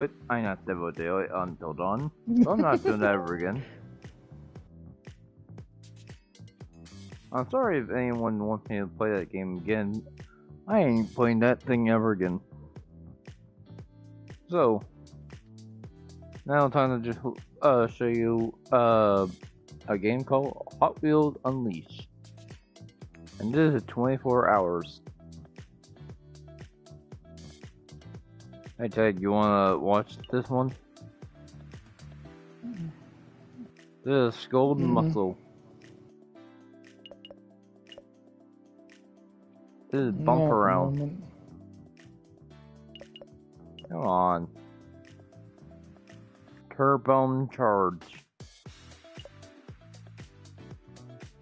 But I not do it until dawn. So I'm not doing that ever again. I'm sorry if anyone wants me to play that game again. I ain't playing that thing ever again. So, now time to just uh, show you uh, a game called Hot Wheels Unleashed. And this is 24 hours. Hey Ted, you wanna watch this one? This Golden mm -hmm. Muscle. This is bump around. Come on. Turbo charge.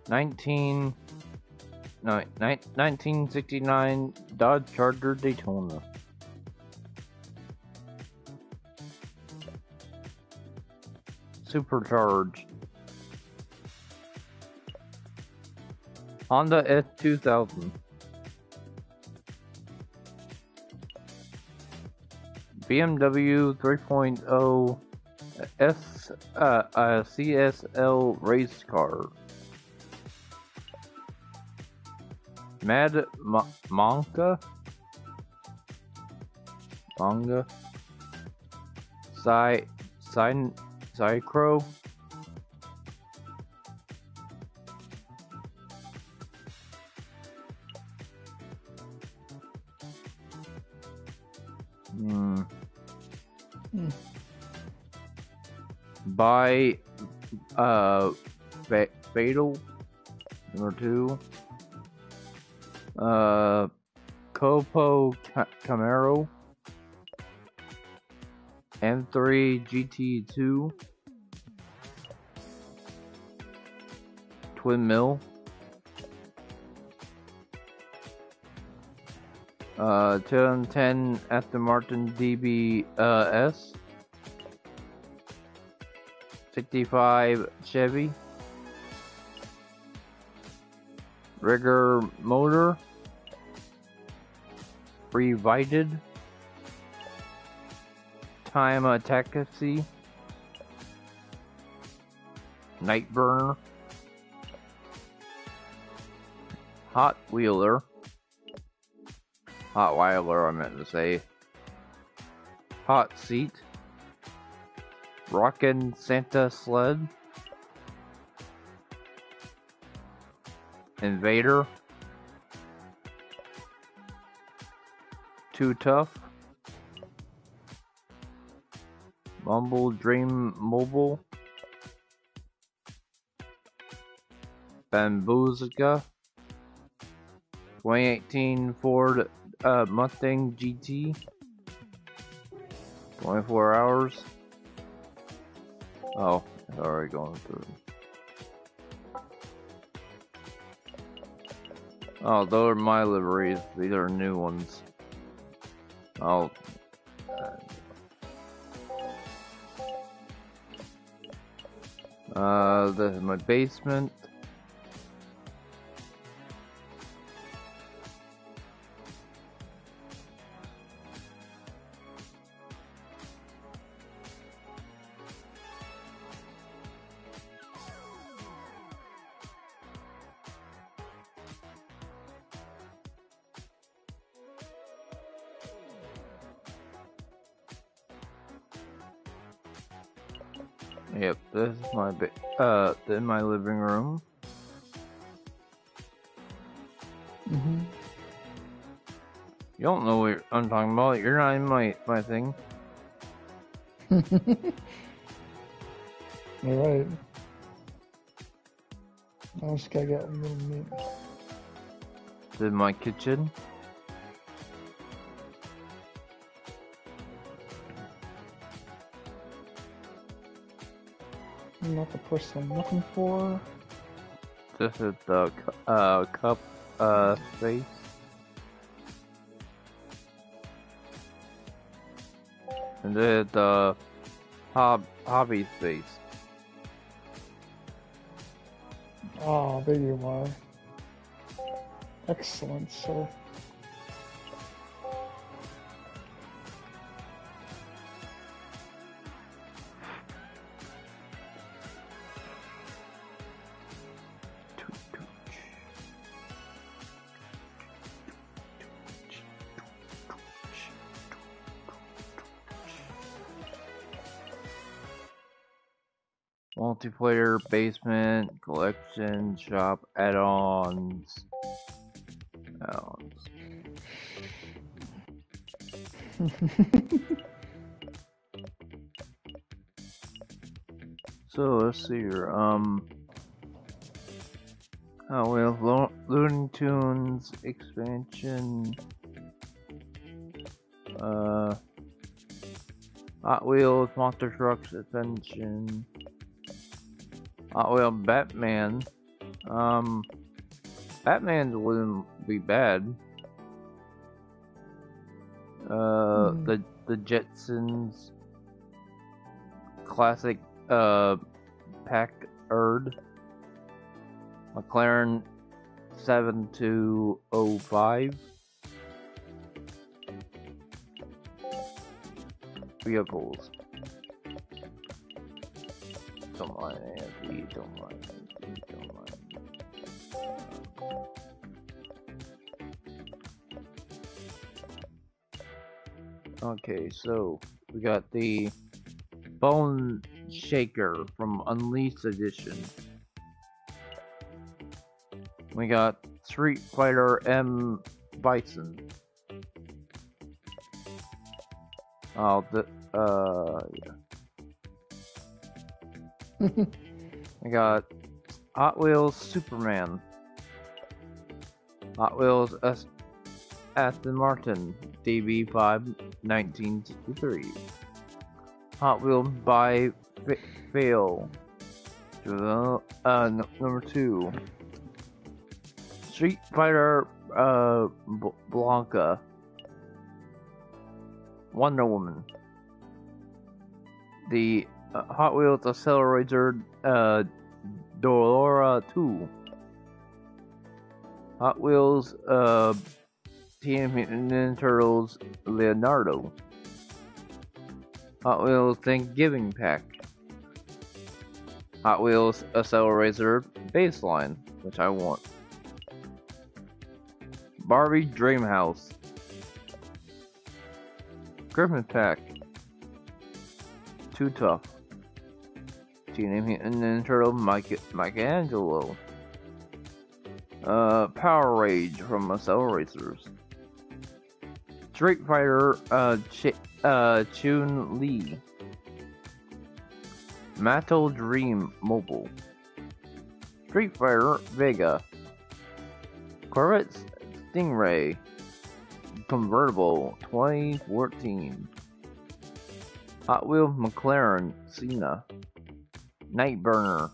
19 no, 1969 Dodge Charger Daytona. Supercharged. Honda S2000. BMW 3.0 S uh, uh, CSL race car. Mad Ma Manga Manga Cy Cy Cycro Hmm. hmm. By uh Fatal number two. Uh Copo Camaro M3 GT2 Twin Mill Uh, 2010 Aston Martin DBS. 65 Chevy. Rigger motor. Revited. Time uh, Taxi. Night Burner. Hot Wheeler. Hot Wheeler, I meant to say. Hot Seat. Rockin' Santa Sled. Invader. Too Tough. Mumble Dream Mobile. Bamboozka. 2018 Ford uh, Mustang GT. 24 hours. Oh, it's already going through. Oh, those are my liveries. These are new ones. Oh. Uh, this is my basement. Uh in my living room. Mhm. You don't know what I'm talking about. You're not in my my thing. All right. I just gotta get a little meat. Is my kitchen. Not the person I'm looking for. This is the uh, cup uh, face. And this is the hob hobby space. Ah, there you are. Excellent, sir. Multiplayer, basement, collection, shop, add-ons. Add-ons. so let's see here. Um, oh, we have Lo- Looney Tunes expansion. Uh, Hot Wheels, Monster Trucks expansion. Hot Wheel Batman. Um, Batman wouldn't be bad. Uh, Hmm. the the Jetsons classic uh pack erd McLaren seven two oh five vehicles. Okay, so we got the Bone Shaker from Unleashed Edition. We got Street Fighter M Bison. Oh, the uh, yeah. We got Hot Wheels Superman. Hot Wheels S- Aston Martin DB5 1963. Hot Wheels by F- Fail. Uh, number two. Street Fighter uh, B- Blanka. Wonder Woman. The uh, Hot Wheels Acceleracers uh, Dolora 2. Hot Wheels uh, Teenage Mutant Turtles Leonardo. Hot Wheels Thanksgiving Pack. Hot Wheels Acceleracers Bassline, which I want. Barbie Dream House. Griffin Pack. Too Tough. Teenage Mutant Ninja Turtle Mike- Michelangelo. Uh, Power Rage from Acceleracers. Street Fighter uh, Ch- uh, Chun Li. Metal Dream Mobile. Street Fighter Vega. Corvette Stingray Convertible 2014. Hot Wheels McLaren Senna. Nightburner.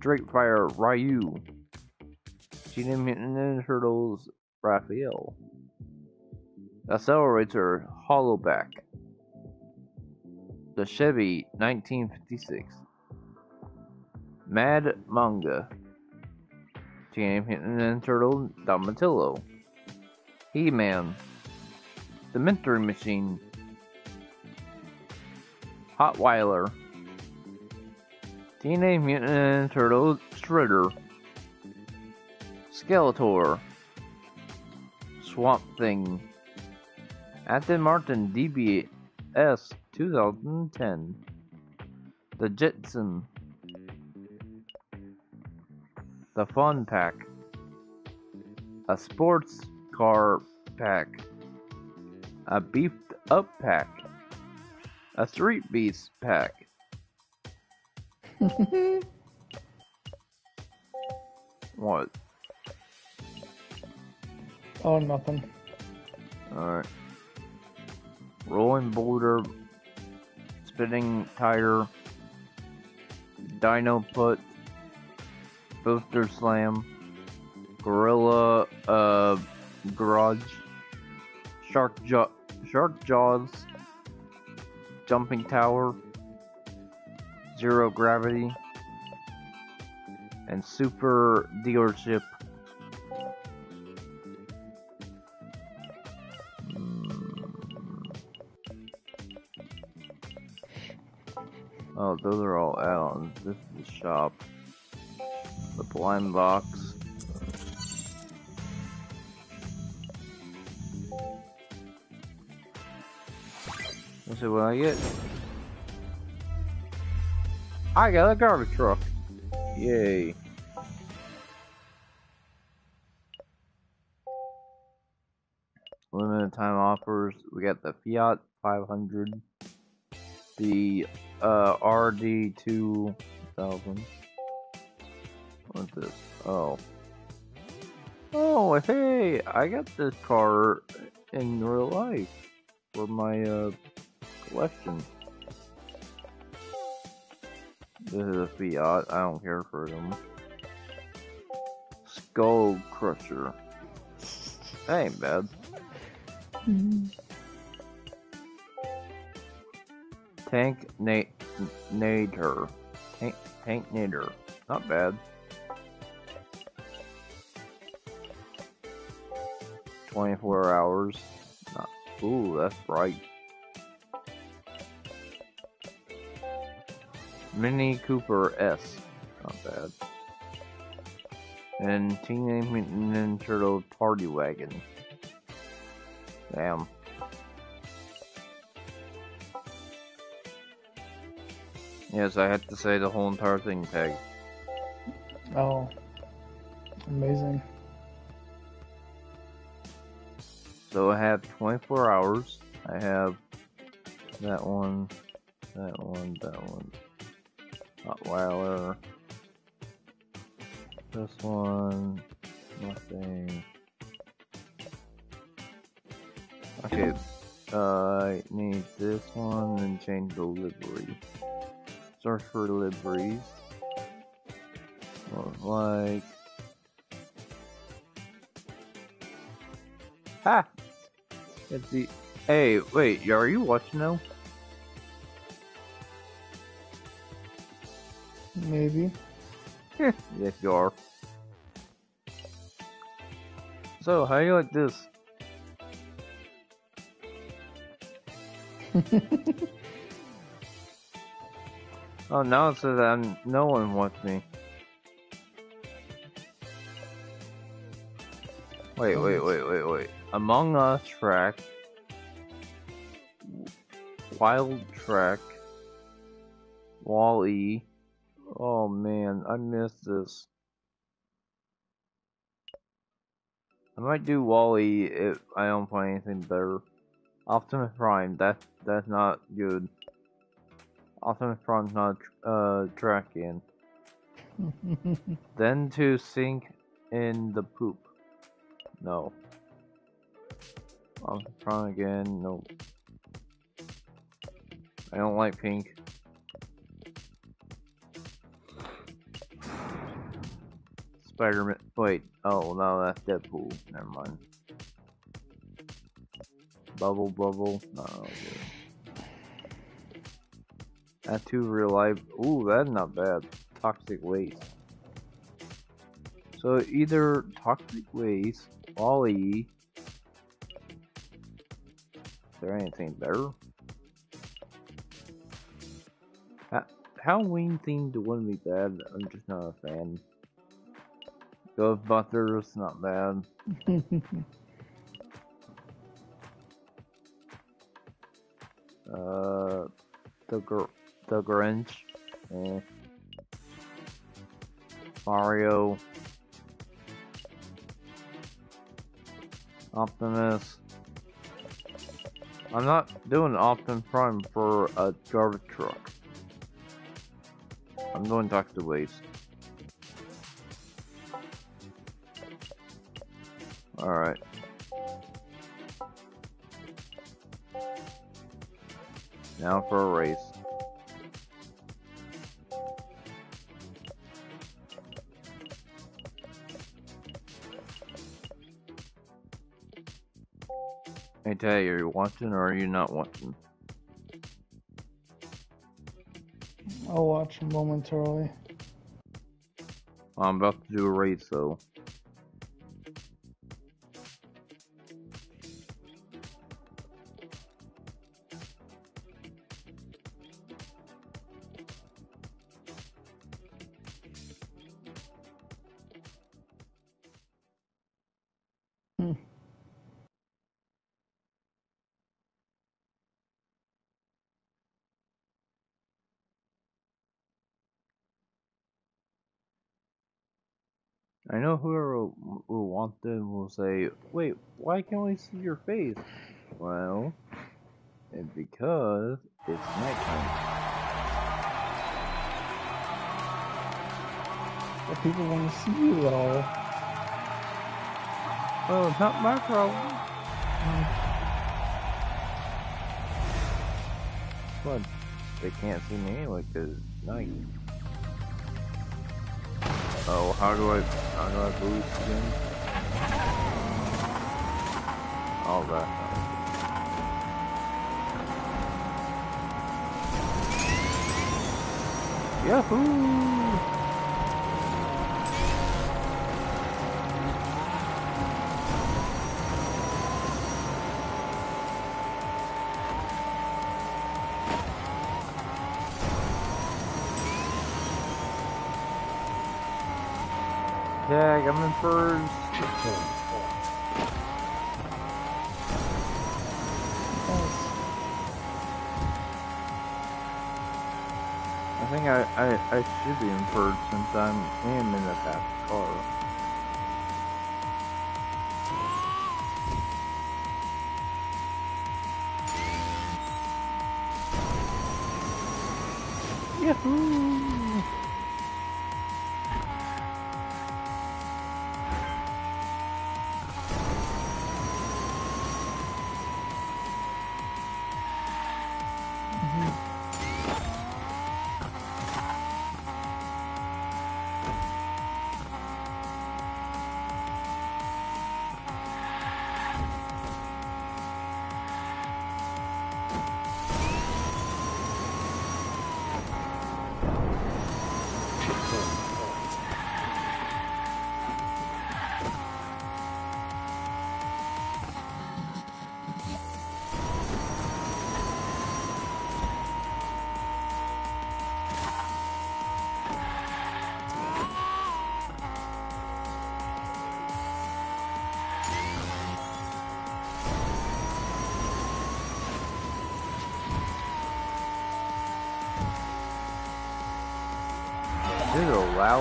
Fighter Ryu. Teenage Mutant Ninja Turtles Raphael. Acceleracers Hollowback. The Chevy 1956. Mad Manga. Teenage Mutant Ninja Turtle Donatello. He-Man. The Mentoring Machine. Hotweiler. Teenage Mutant Ninja Turtles Shredder. Skeletor. Swamp Thing. Aston Martin DBS 2010. The Jetson. The Fun Pack. A Sports Car Pack. A Beefed Up Pack. A Street Beast Pack. What? oh, nothing. Alright. Rolling boulder, spinning tire, dino put, booster slam, gorilla uh, garage, shark jaw, shark jaws, jumping tower, zero gravity, and super dealership. Mm. Oh, those are all add-ons. This is the shop. The blind box. Let's see what I get. I got a garbage truck. Yay. Limited time offers. We got the Fiat 500, the uh, RD 2000. What's this? Oh. Oh, hey! I got this car in real life for my uh, collection. This is a Fiat. I don't care for them. Skull Crusher. That ain't bad. Tank na Nader. Tank Tank Nader. Not bad. Twenty-four hours. Not, ooh, that's bright. Mini Cooper S. Not bad. And Teenage Mutant Ninja Turtle Party Wagon. Damn. Yes, I had to say the whole entire thing tag. Oh. Amazing. So I have 24 hours. I have that one, that one, that one. Hotweiler. This one, nothing. Okay, uh, I need this one and change the livery. Search for liveries. Like. Ha! It's the. Hey, wait, are you watching now? Maybe. yes, you are. So, how you like this? oh, now it says I'm, no one wants me. Wait, oh, wait, wait, wait, wait. Among Us track. Wild track. Wall-E. Oh man, I missed this. I might do Wall-E if I don't find anything better. Optimus Prime, that's that's not good. Optimus Prime's not uh tracking. then to sink in the poop. No. Optimus Prime again, no. I don't like pink. Spider-Man. Wait. Oh no, that's Deadpool. Never mind. Bubble, bubble. No. Good. That too real life. Ooh, that's not bad. Toxic waste. So either toxic waste, Wall-E. Is there anything better? Halloween themed wouldn't be bad. I'm just not a fan. Ghostbusters, not bad. uh, the Gr the Grinch, eh. Mario, Optimus. I'm not doing Optimus Prime for a garbage truck. I'm going talk to waste. Alright. Now for a race. Hey Tay, are you watching or are you not watching? I'll watch momentarily. I'm about to do a race though. Will say, wait, why can't we see your face? Well, it's because it's nighttime. But people want to see you though. Well, it's oh, not my problem. But they can't see me anyway because it's night. Oh, how do I, how do I boost again? All that. Yahoo! Tag, I'm in first. I, I, I should be in first since I'm am in the fast car. Yahoo!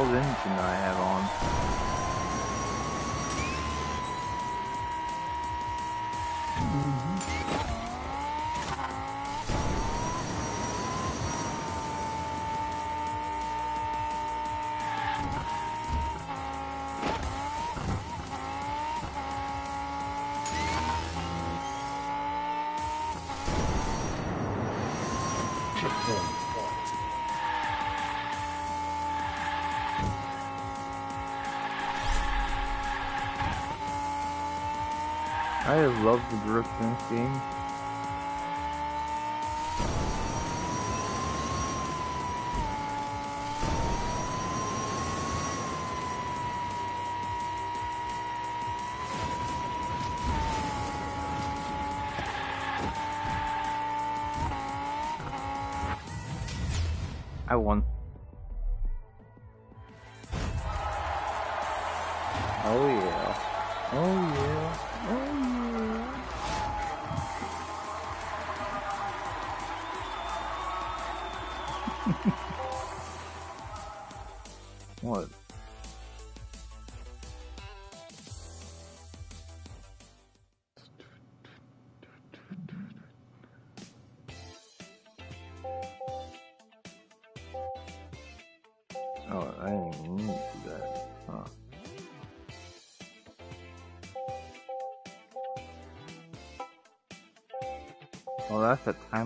Is love the drift in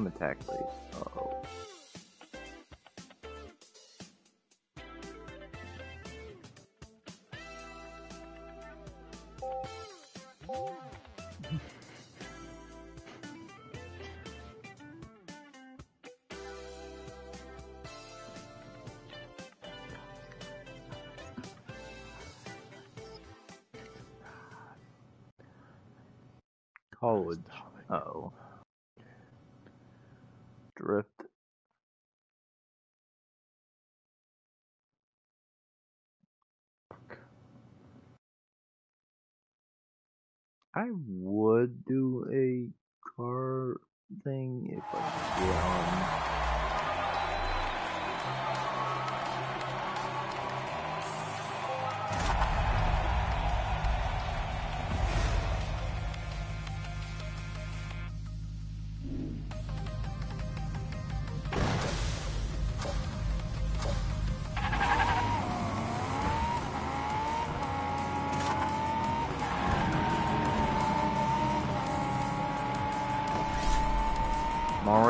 attack race. Uh-oh.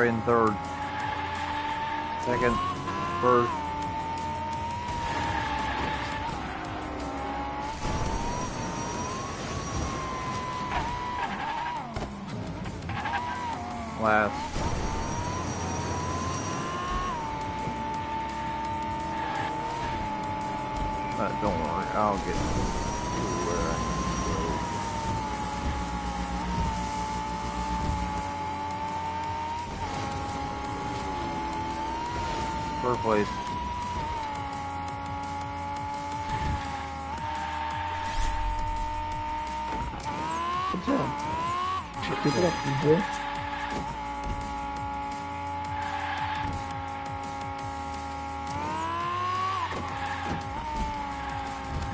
Already in third. Second, first. Last. But don't worry, I'll get to where place. Good job. Keep it up, DJ.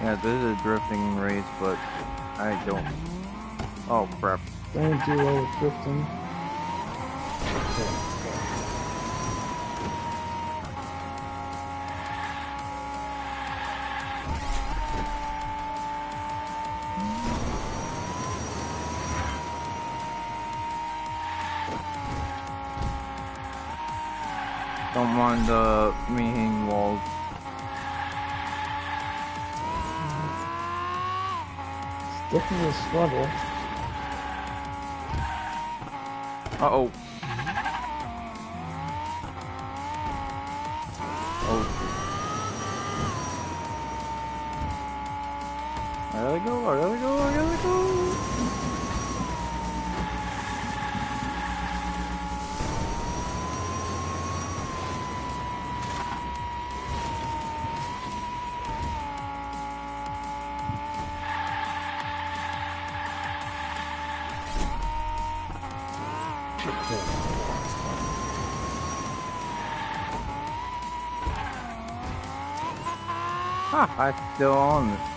Yeah, this is a drifting race, but I don't. Oh crap! Don't do well with drifting. It's definitely a Ha, I'm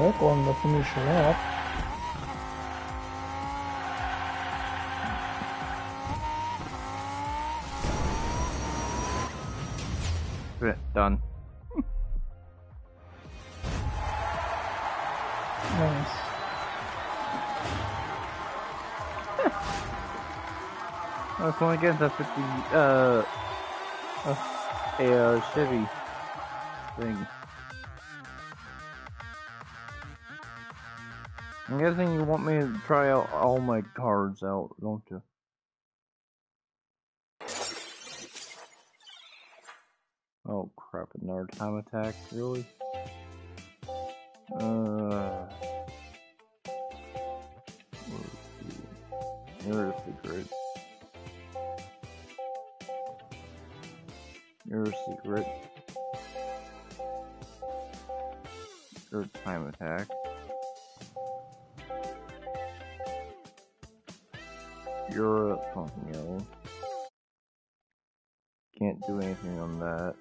Doesn't take long to finish a lap. Done. Nice. I was going against a 50, uh, a, a uh, Chevy thing. I'm guessing you want me to try out all my cards out, don't you? Oh crap, another time attack, really? Uh. You're a secret. You're a secret. You're time attack. You're a something else. Can't do anything on that.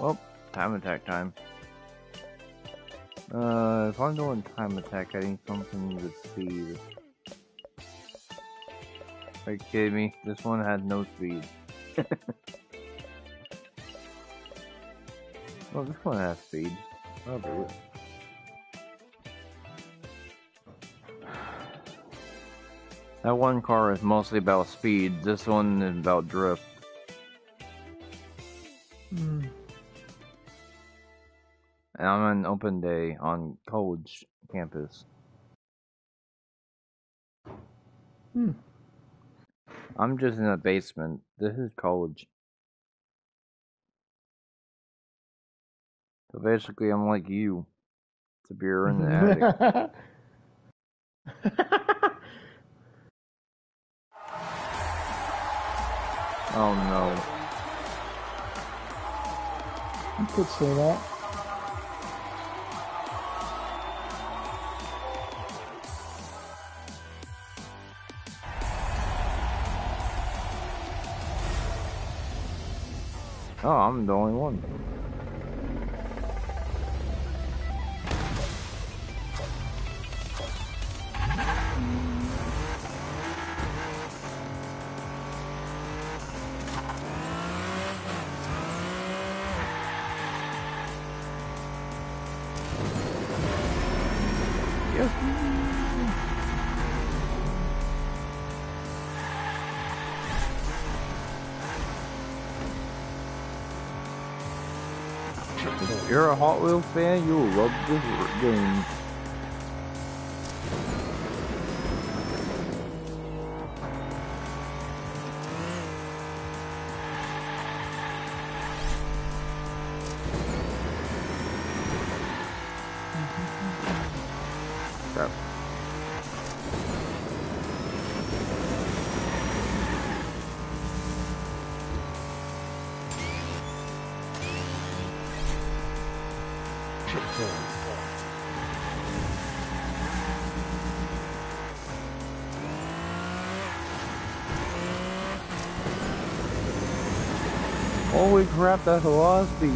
Well, time attack time. Uh, if I'm doing time attack, I need something with speed. Are you kidding me? This one had no speed. well, this one has speed. I'll do it. That one car is mostly about speed. This one is about drift. Hmm. And I'm on open day on college campus. Hmm. I'm just in a basement. This is college. So basically, I'm like you. It's a beer in the attic. Oh no. you could say that. Oh, I'm the only one. Hot Wheels fan, you'll love this game. Crap, that's a lot of speed.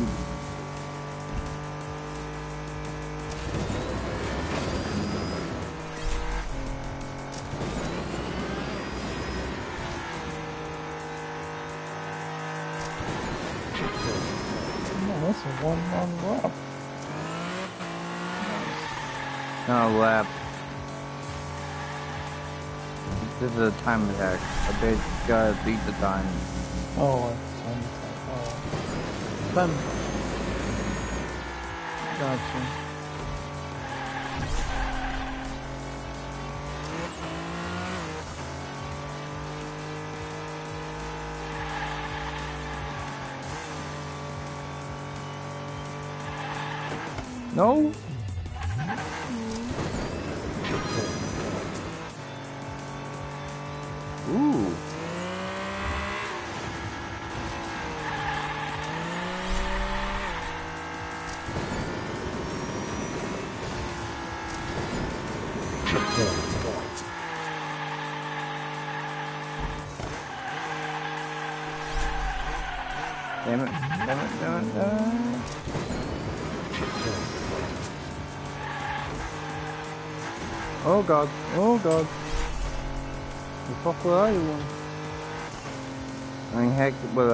No, that's a one long lap. Not a lap. This is a time attack. I basically gotta beat the time. Oh, it's time to Gotcha. No? Oh god, oh god. The fuck are you doing? I mean, heck, what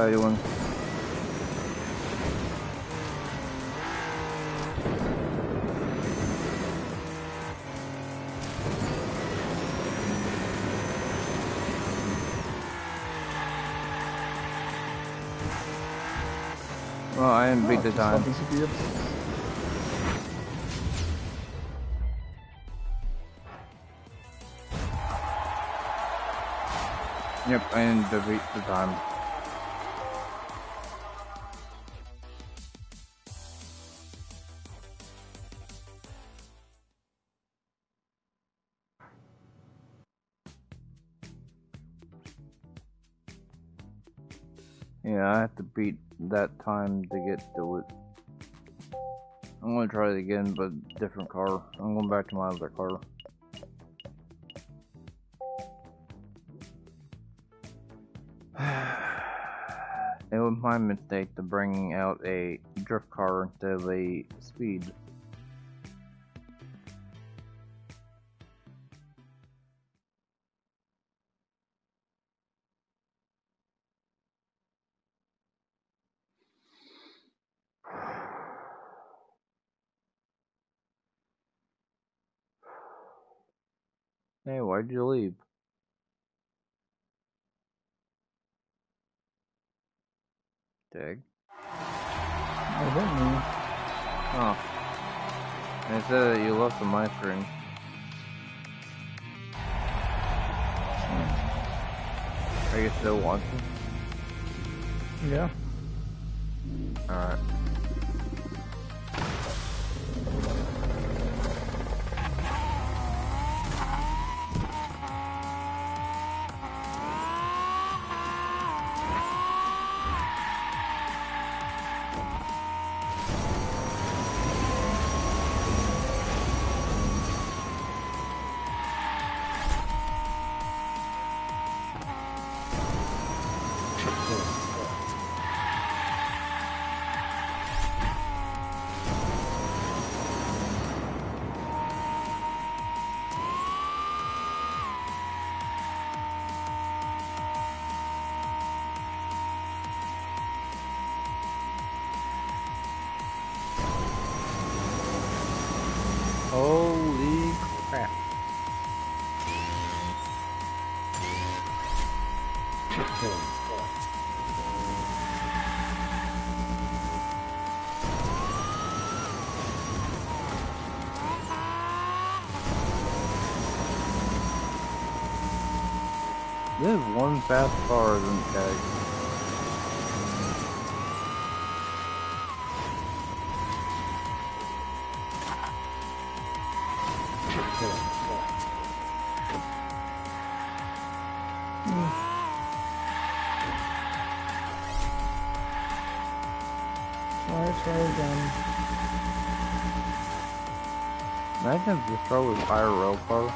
The time. happens to be a- Yep, and didn't the time. That time to get to it. I'm gonna try it again, but different car. I'm going back to my other car. it was my mistake to bring out a drift car instead of a speed. Why'd you leave? Dig. I didn't know. Oh. It said that you left the my screen. Are you still watching? Yeah. Alright. Fast car than Keg. Alright, try again. Imagine if this car was fire rail car.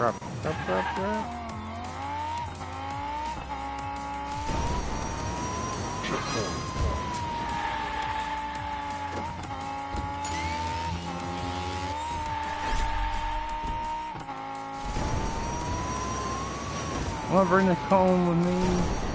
Crap, crap, crap, crap. Wanna bring this home with me?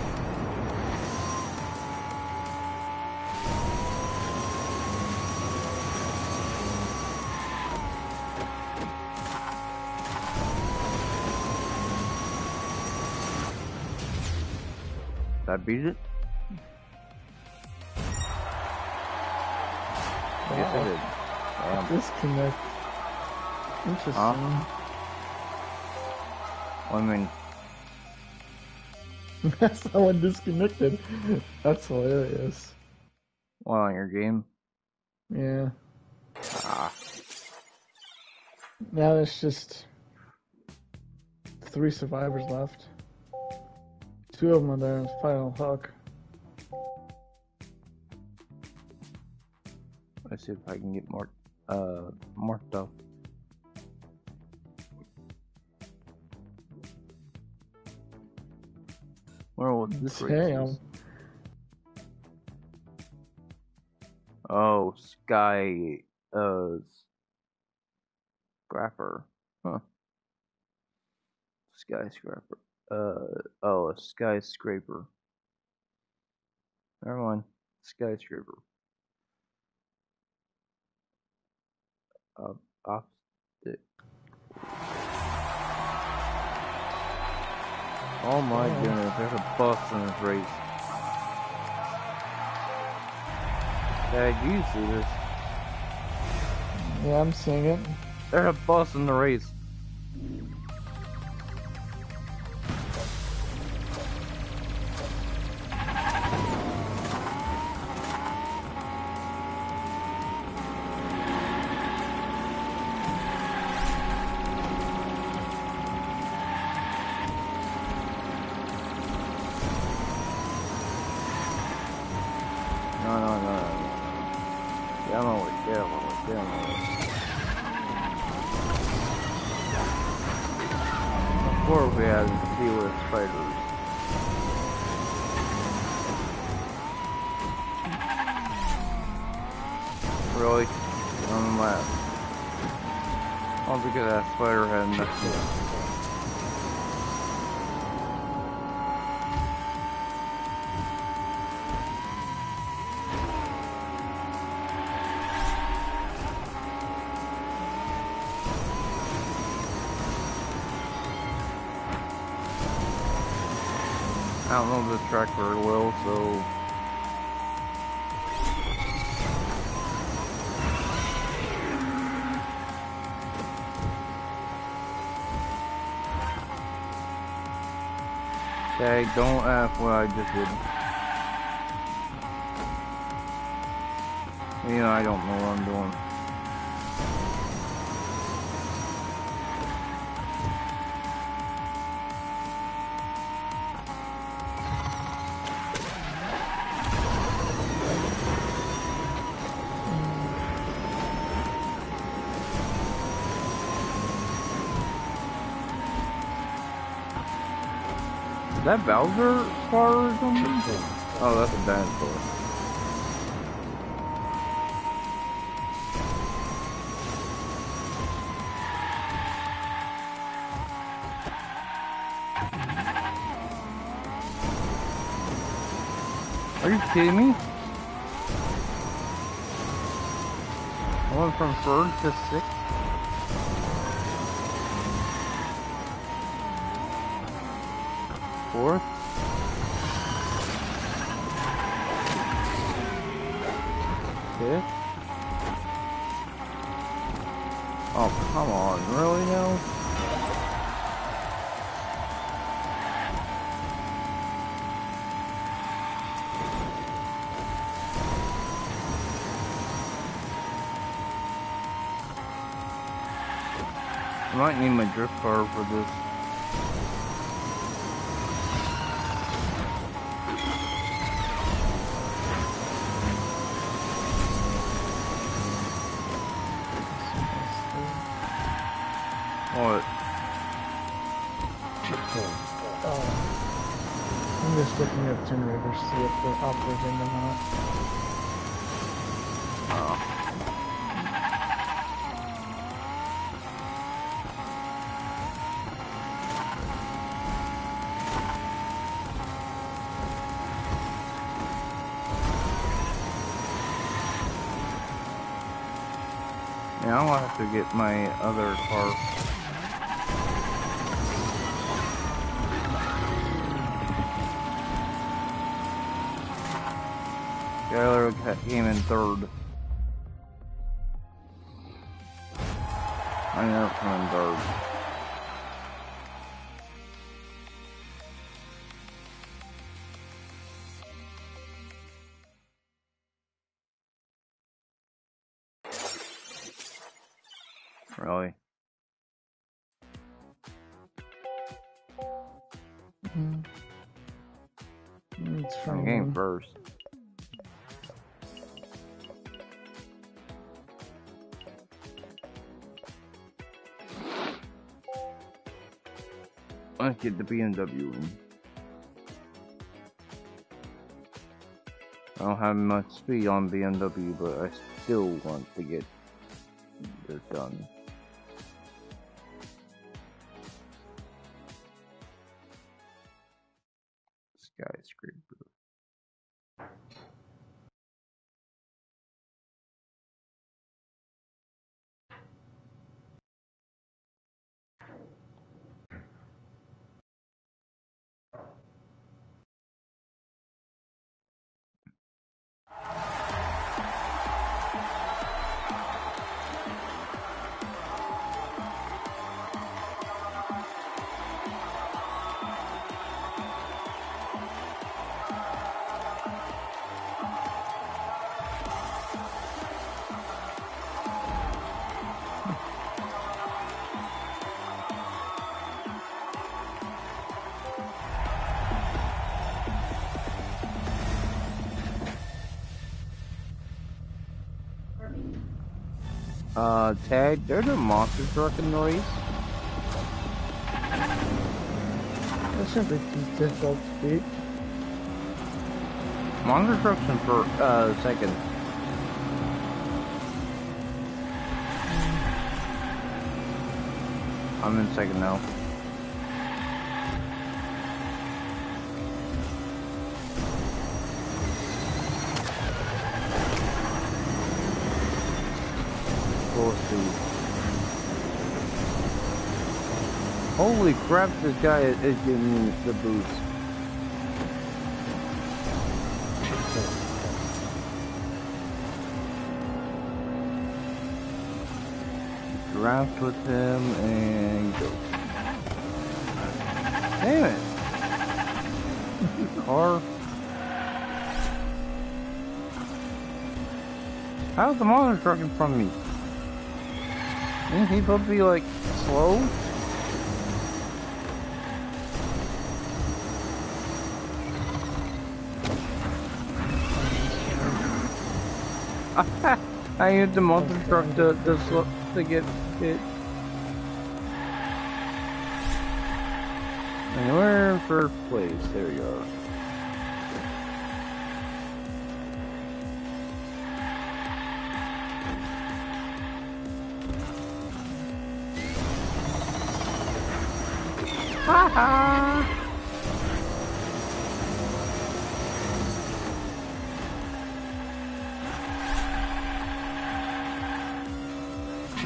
Beat it? Yes, I Wow. did. Damn. Disconnect. Interesting. Huh? I mean, Someone disconnected. That's hilarious. what on your game? Yeah. Ah, Now there's just three survivors left. Two of them are there in final hook. let's see if I can get more, uh, more stuff. Where this Damn. Oh, Sky, uh, Scrapper. Huh. Skyscraper. Uh, oh, a skyscraper. Never mind. Skyscraper. Uh, opposite. Oh my Oh. goodness, there's a bus in this race. Dad, you see this? Yeah, I'm seeing it. There's a bus in the race. Track very well, so... Okay, don't ask what I just did. You know, I don't know what I'm doing. That Bowser car or something? Oh, that's a dinosaur. Are you kidding me? I went from third to sixth. Fifth. Oh, come on. Really now? I might need my drift car for this. To see if they're operating or not. Yeah, I'll have to get my other car. Came in third. Get the BMW. I don't have much speed on BMW, but I still want to get this done. Tag, there's a monster truck in the race. That shouldn't be too difficult to beat. Monster trucks in for uh second. I'm in second now. Full speed. Holy crap, this guy is, is giving me the boost. Draft with him and go. Damn it! Car. How's the monster truck in front of me? Isn't he supposed to be like slow? I used the monster truck to, to, to get hit. And we're in first place. There we go. Ha ha!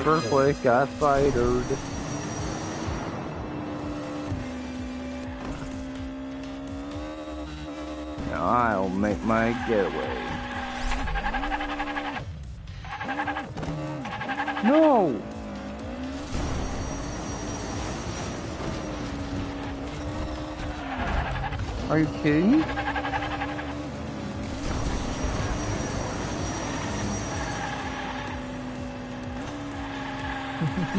Got spidered. Now I'll make my getaway. No! Are you kidding me?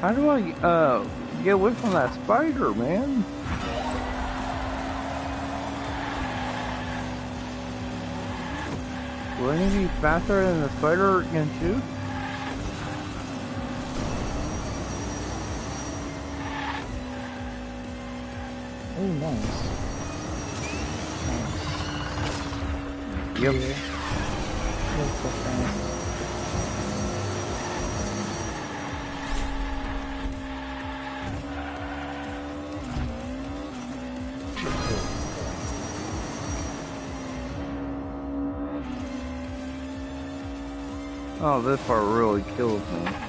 How do I uh get away from that spider, man? Will any be faster than the spider can shoot? Yep. That's. Oh, this part really kills me.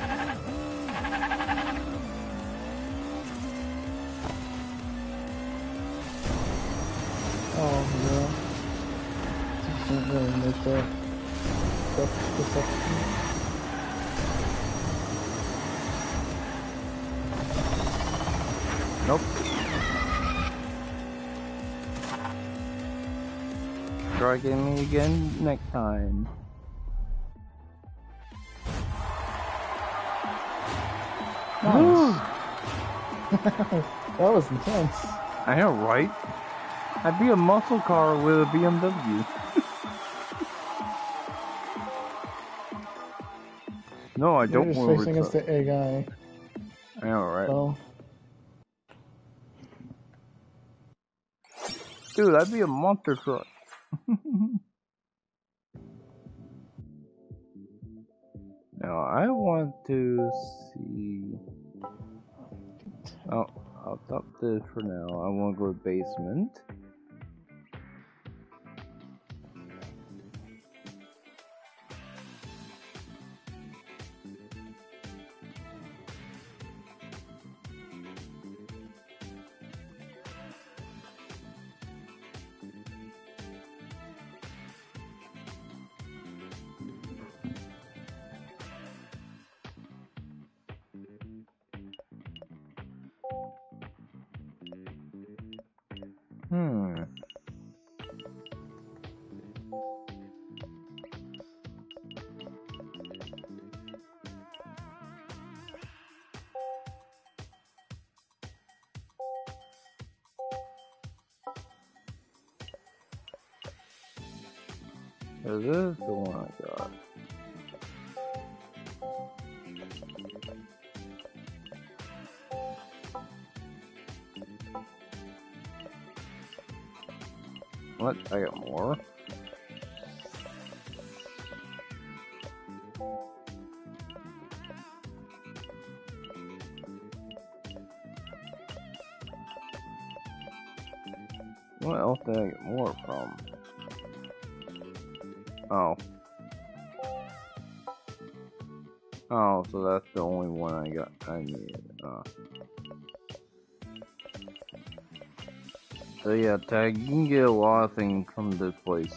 Getting me again next time. Nice. that was intense. I know, right? I'd be a muscle car with a BMW. no, I don't want to. against the A guy. I know, right? So, Dude, that'd be a monster truck. To see. Oh, I'll stop this for now. I want to go to basement. is. Oh my god. What? I got more. Oh. Oh, so that's the only one I got I needed. Uh. So yeah, tag, you can get a lot of things from this place.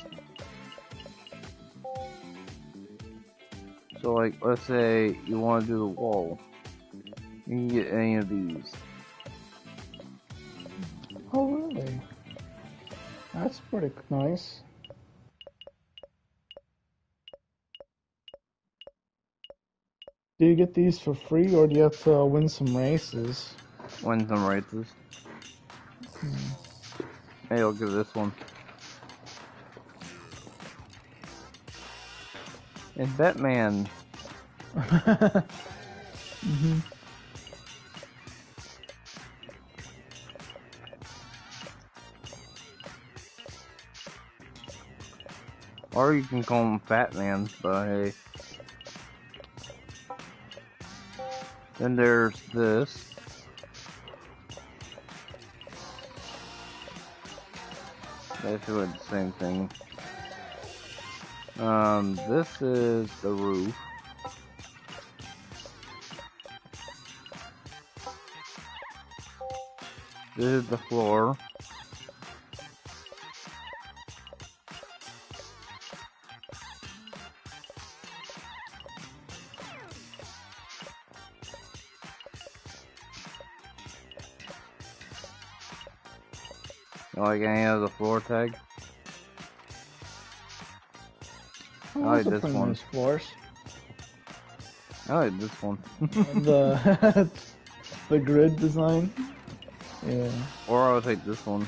So like, let's say you want to do the wall. You can get any of these. Oh, really? That's pretty nice. Do you get these for free, or do you have to win some races? Win some races. Hey, I'll give this one. And Batman. hmm Or you can call him Fat Man, but hey. Then there's this. Basically the same thing. Um, this is the roof. This is the floor. Like any of the floor tag? Oh, like this one. floors. I like this one. the the grid design. Yeah. or I would take this one.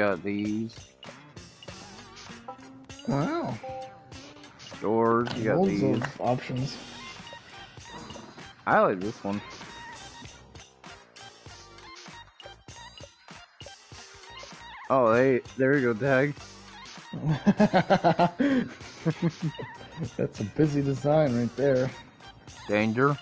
Got these. Wow. Doors, you got Loads these. of options. I like this one. Oh, hey, there you go, tag. That's a busy design right there. Danger.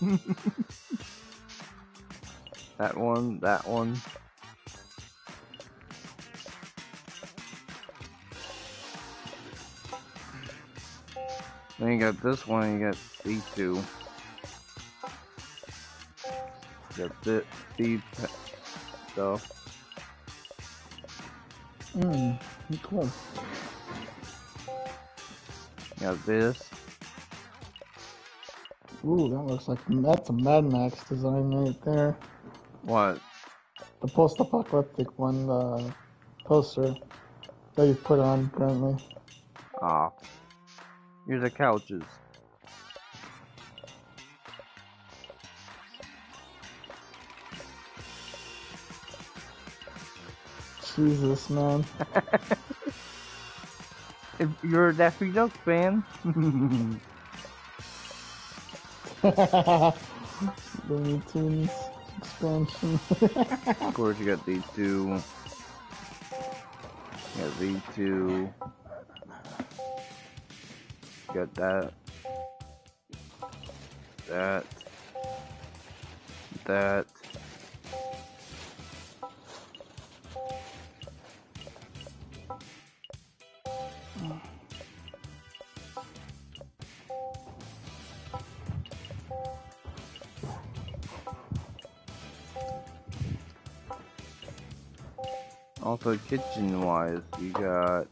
that one, that one. Then you got this one, you got these two. You got the, these stuff. Mm, cool. You got this. Ooh, that looks like that's a Mad Max design right there. What? The post-apocalyptic one, the poster that you put on currently. Ah. Here's the couches. Jesus, man. If you're a Daffy Duck fan. Looney Tunes expansion. of course, you got these two. You got these two. You got that. That. That. Also, kitchen wise, you got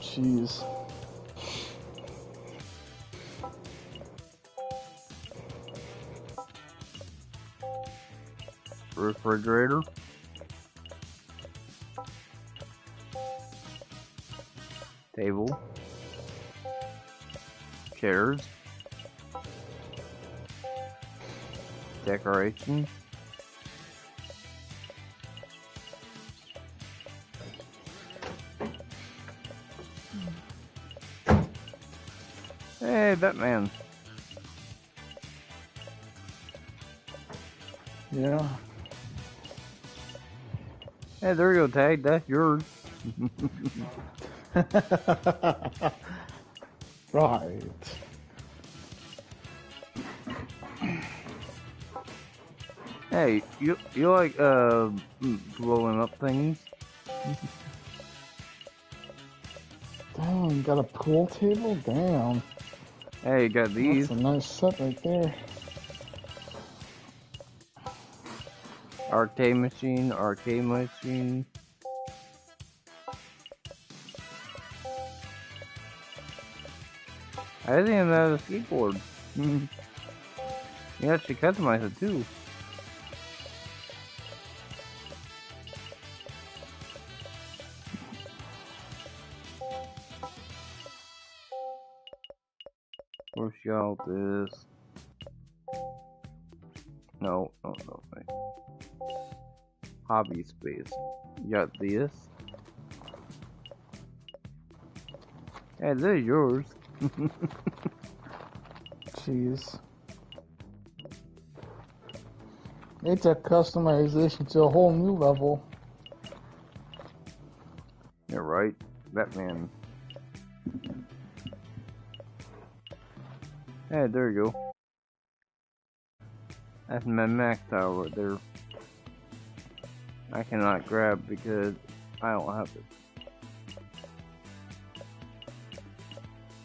Jeez. refrigerator. Table. Chairs. Decorations. Hey, Batman. Yeah. Hey, there you go, Tag. That's yours. right. Hey, you you like uh blowing up things? Damn, got a pool table? Damn. Hey, you got these. That's a nice set right there. Arcade machine, arcade machine. I didn't even have a skateboard. you actually customize it too. This. No, no, no, wait. Hobby space. You got this. Hey, they're yours. Jeez. It's a customization to a whole new level. You're right. Batman. Hey, there you go. That's my Mac tower right there. I cannot grab because I don't have it.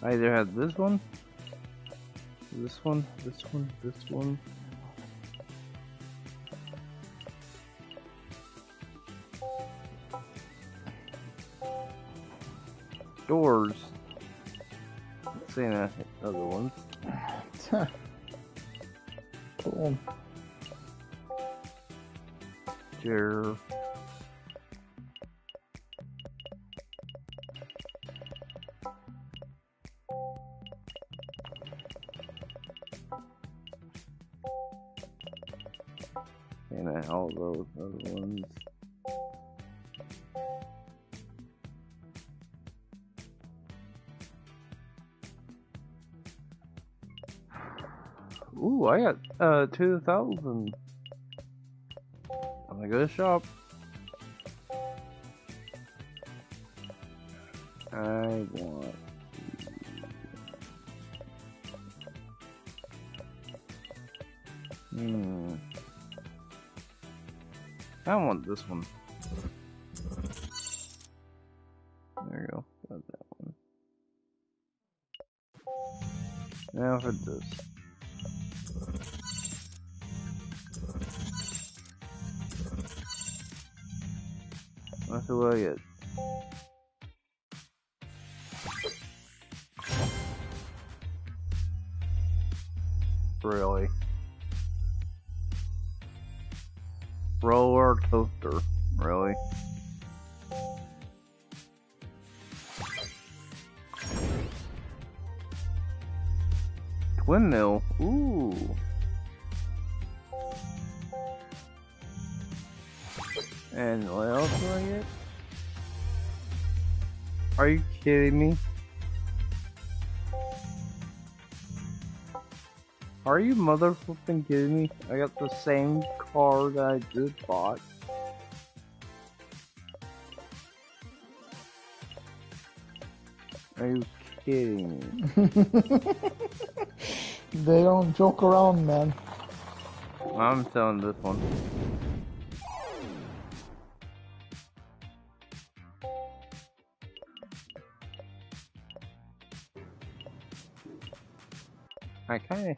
I either have this one, this one, this one, this one. Doors. See that other ones. cool. Chair. Uh two thousand. I'm gonna go to shop. I want. Hmm. I want this one. There you go. Got that one. Now for this. Kidding me? Are you motherfucking kidding me? I got the same car that I just bought. Are you kidding me? They don't joke around, man. I'm selling this one.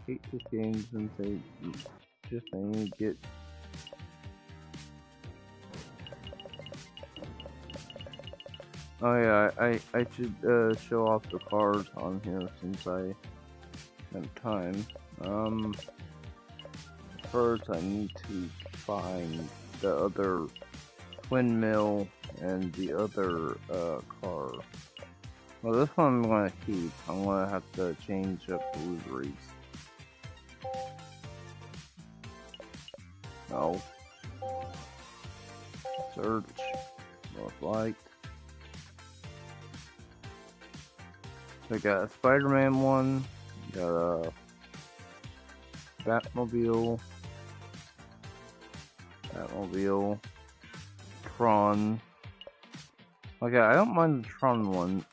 Hate this game since they just only get. Oh yeah, I I, should uh, show off the cars on here since I have time. Um, first I need to find the other windmill and the other uh, car. Well, this one I'm gonna keep. I'm gonna have to change up the liveries. Search. Most liked. We got a Spider-Man one. Got a Batmobile. Batmobile. Tron. Okay, I don't mind the Tron one.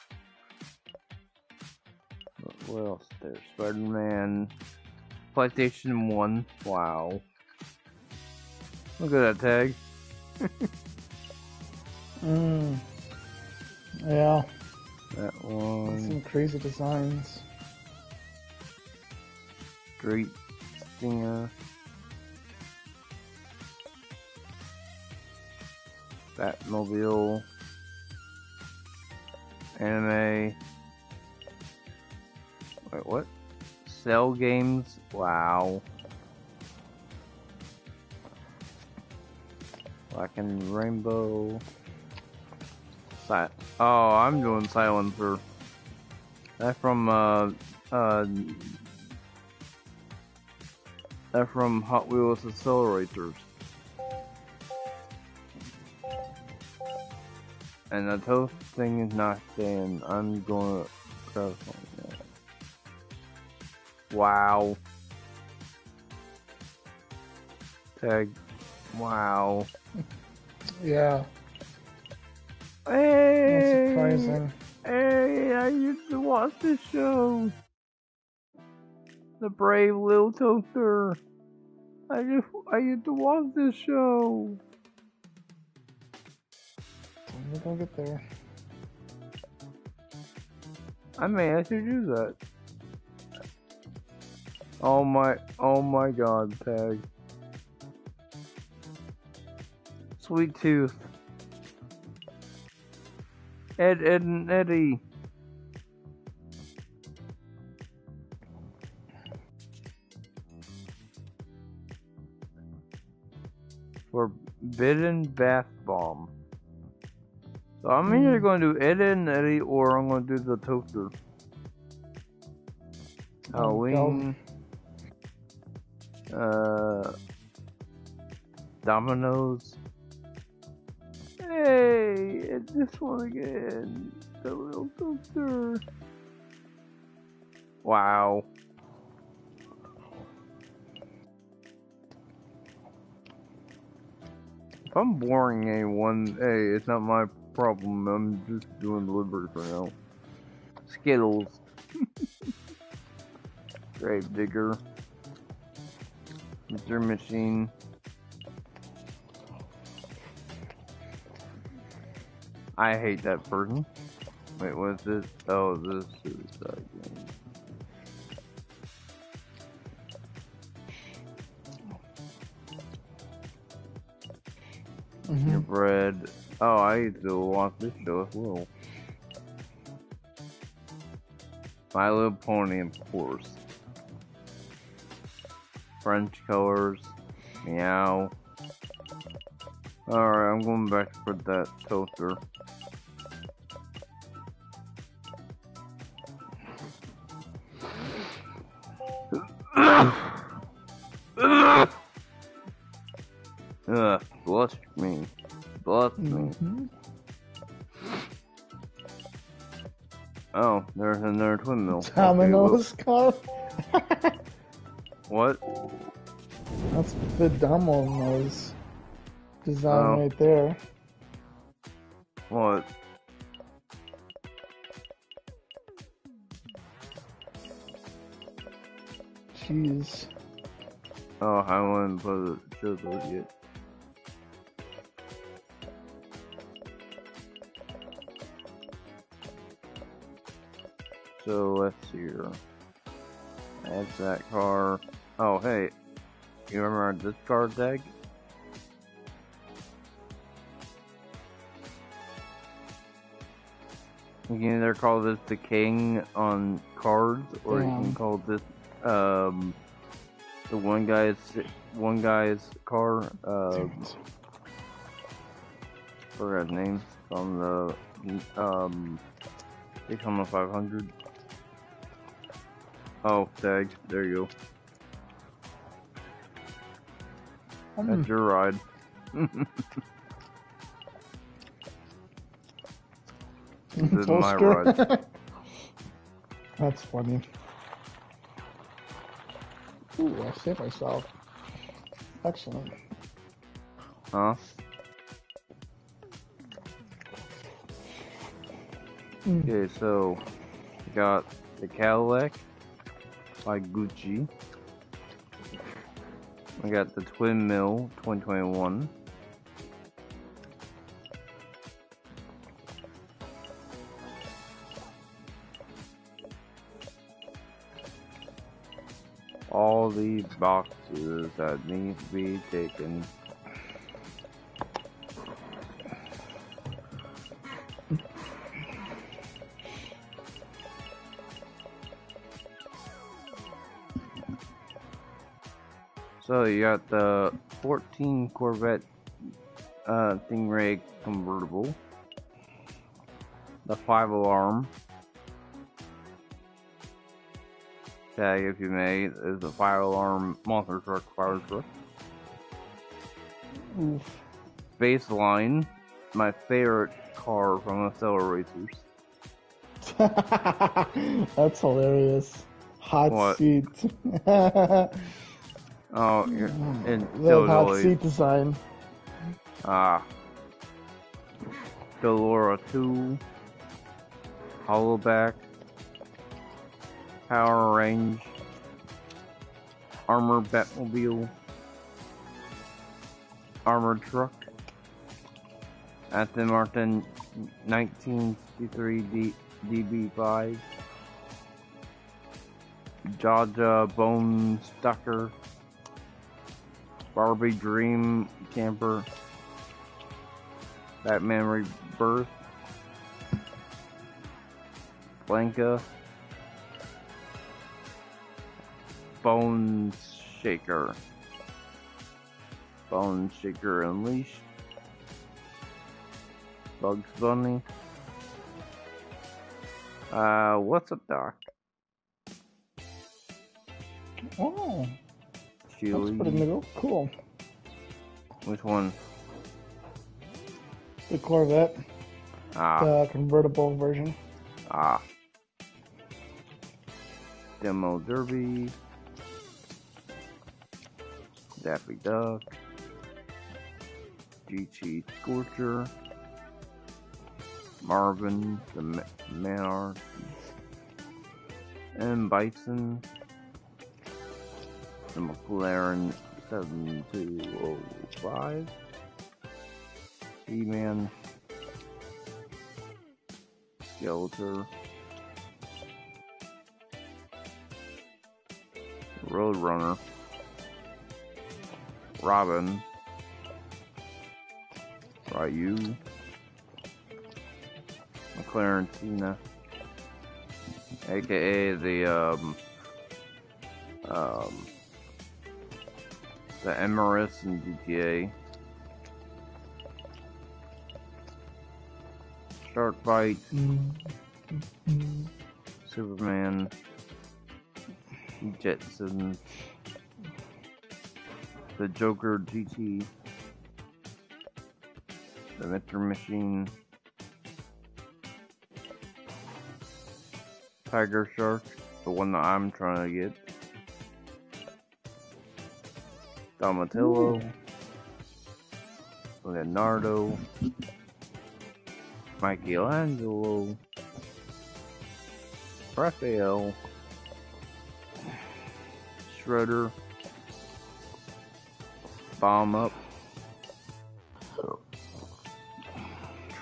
What else there? Spider-Man. PlayStation 1. Wow. Look at that tag. Mm. Yeah, That one. some crazy designs. Street Stinger. Batmobile. Anime. Wait, what? Cell games? Wow. And Rainbow. Si- oh, I'm doing Silencer. That from, uh, uh, that from Hot Wheels Acceleracers. And the toast thing is not staying. I'm gonna grab something else. Wow. Tag. Wow. Yeah, Hey! that's surprising. Hey, I used to watch this show. The Brave Little Toaster. I just, I used to watch this show. We don't get there. I may should do that. Oh my, oh my god, tag. Sweet Tooth. Ed, Ed, and Eddy. Forbidden Bath Bomb. So I'm either Hmm. going to do Ed, Ed, and Eddy or I'm going to do the toaster. Halloween. Uh, Domino's. Hey, it's this one again. The little toaster. Wow. If I'm boring anyone, hey, it's not my problem. I'm just doing delivery for now. Skittles. Grave digger. Mr. Machine. I hate that person. Wait, what's this? Oh, this is uh, game. Your Mhm. bread. Oh, I used to watch this show as well. My Little Pony, of course. French colors. Meow. Alright, I'm going back for that toaster. Bless me. Bless me. Mhm. Oh, there's another twin mill. Okay, Domino's car. what? That's the Domino's design Oh. right there. What? Jeez. Oh, I to put it show those yet. So let's see here. That's that car. Oh, hey. You remember this car tag? You can either call this the king on cards, or you can call this um, the one guy's one guy's car. Uh, forgot his name from the um Daytona 500. Oh, tag. There you go. Hmm. That's your ride. This is my ride. That's funny. Ooh, I saved myself. Excellent. Huh? Mm. Okay, so we got the Cadillac by Gucci. I got the Twin Mill 2021. All these boxes that need to be taken. So you got the 14 Corvette uh, Stingray convertible, the five alarm tag, if you may, is the five alarm monster truck fire truck. Oof. Bassline, my favorite car from the Acceleracers. That's hilarious. Hot What? seat. Oh, you're in Little seat design. Ah. Deora 2. Hollowback. Power Range. Armor Batmobile. Armored Truck. Aston Martin 1963 D- DB5. Jaja Bone Stucker. Barbie Dream Camper. Batman Rebirth. Blanka. Bone Shaker. Bone Shaker Unleashed. Bugs Bunny. Uh, what's up, Doc? Oh, that's in the middle. Cool. Which one? The Corvette, Ah, the convertible version. ah. Demo Derby. Daffy Duck. GT Scorcher. Marvin, the Ma- Manarch. M. Bison. The McLaren 720S. He-Man. Skeletor. Roadrunner. Robin. Ryu. McLaren Senna. AKA the, um, um, the MRS and GTA. Shark Bite. Mm. Superman, Jetsons, the Joker GT, the Metro Machine, Tiger Shark, the one that I'm trying to get, Donatello, Leonardo, Michelangelo, Raphael, Shredder, Bomb Up,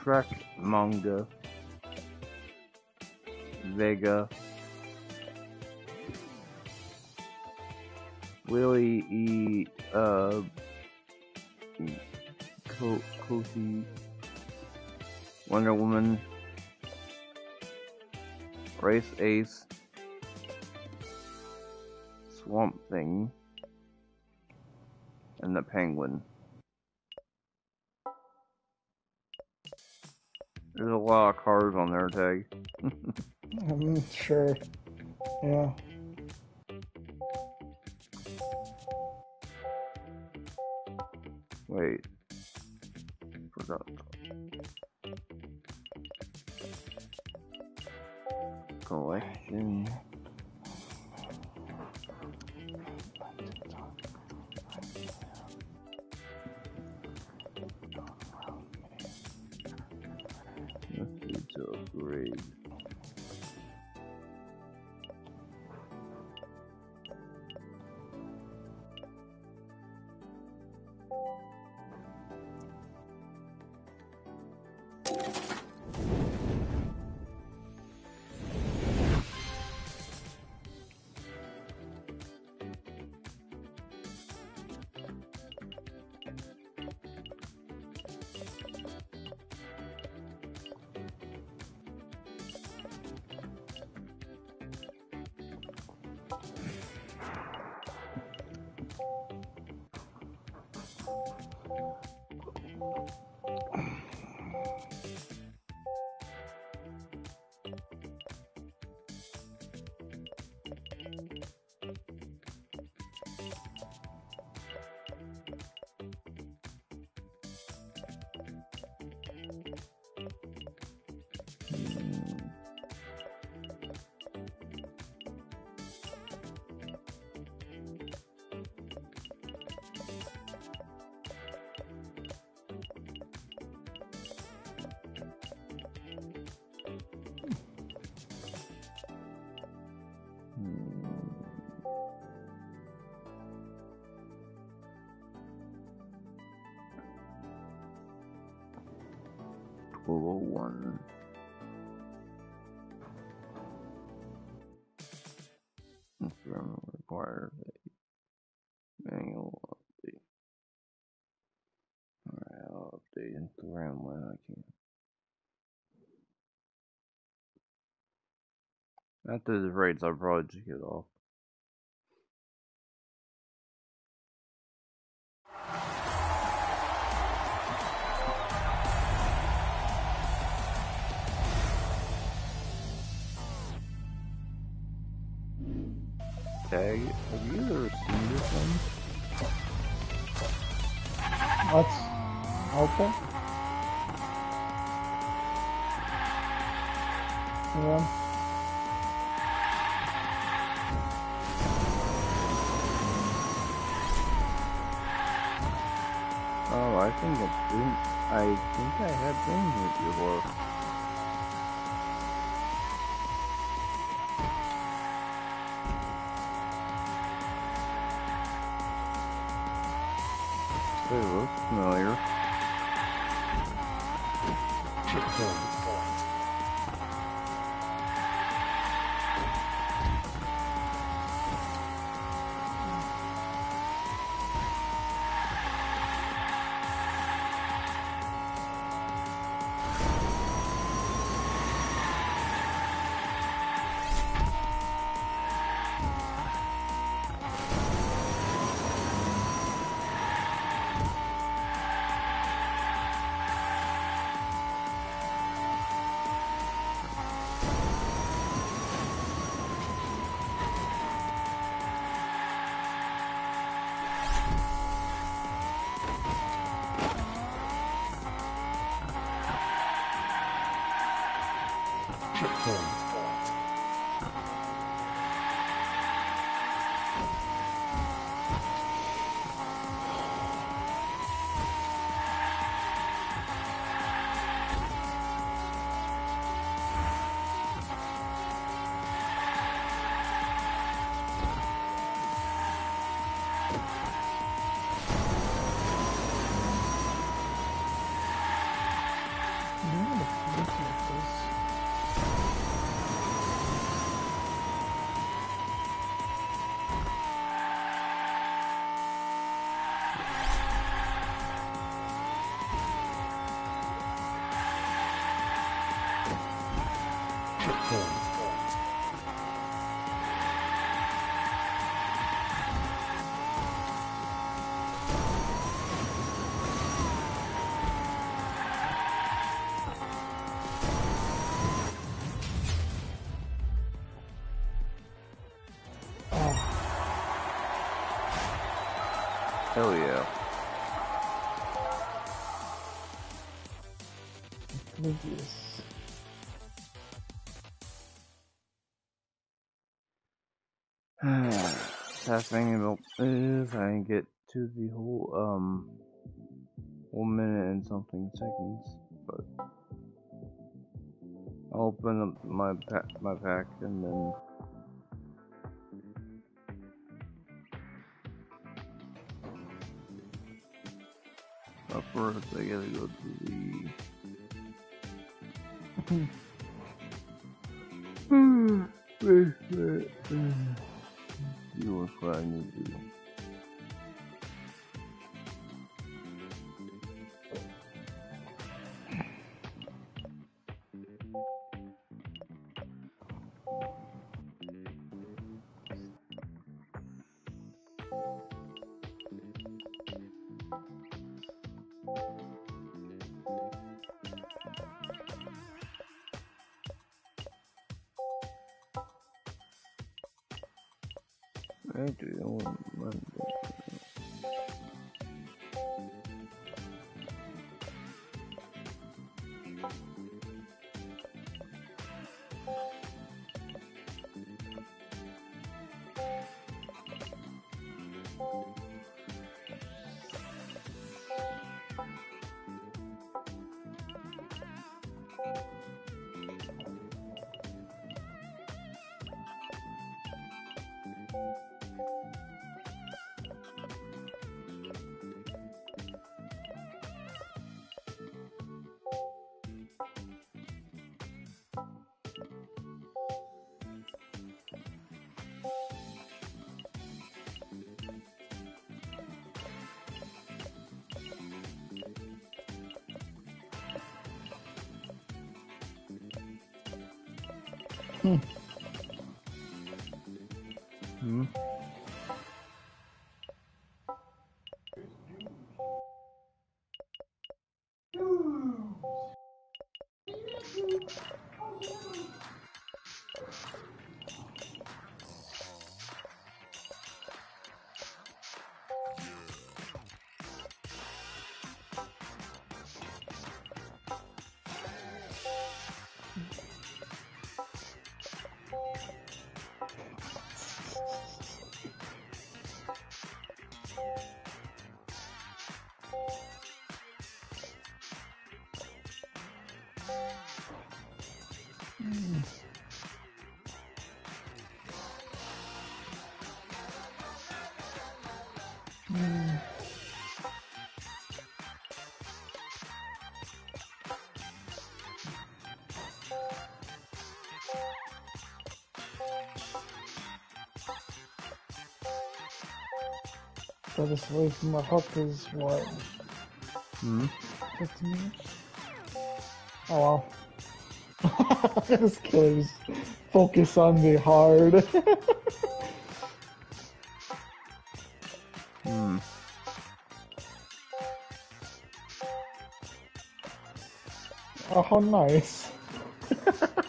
Track Manga, Vega, Wile E uh, Ko- Kofi, Wonder Woman, Race Ace, Swamp Thing, and the Penguin. There's a lot of cars on there, Tag. um, sure. Yeah. Wait. Forgot. 401. Instrument requires a manual update. Alright, I'll update Instagram when I can. After the raids, I'll probably just get off. Platform. Hell yeah. Oblivious. Sad thing about is I get to the whole um one minute and something seconds, but I'll open up my pack my pack and then but first I gotta go to the Furthest away from the hook is what? Hmm. 15 minutes? Oh wow. this killer's focus on me hard. how nice.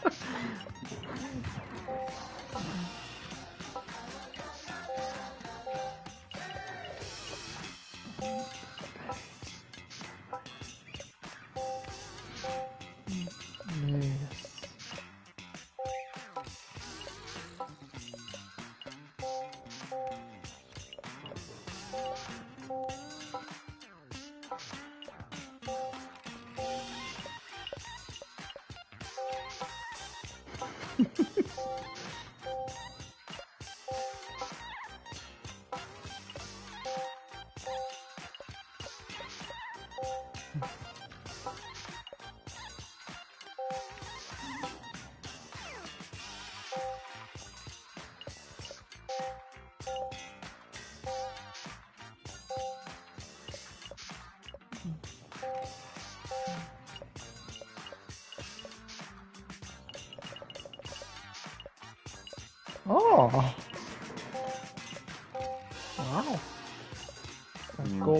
Oh. Wow.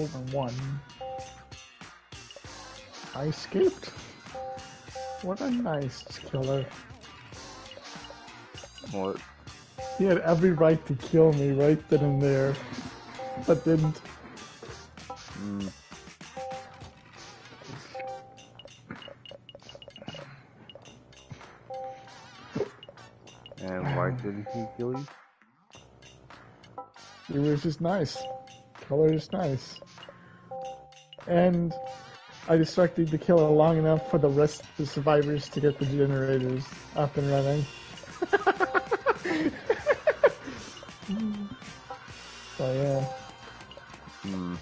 A Hmm. one. I escaped. What a nice killer. What? He had every right to kill me right then and there, but didn't. Mm. And why didn't he kill you? It was just nice. Color is nice. And I distracted the killer long enough for the rest of the survivors to get the generators up and running. so yeah, Hmm.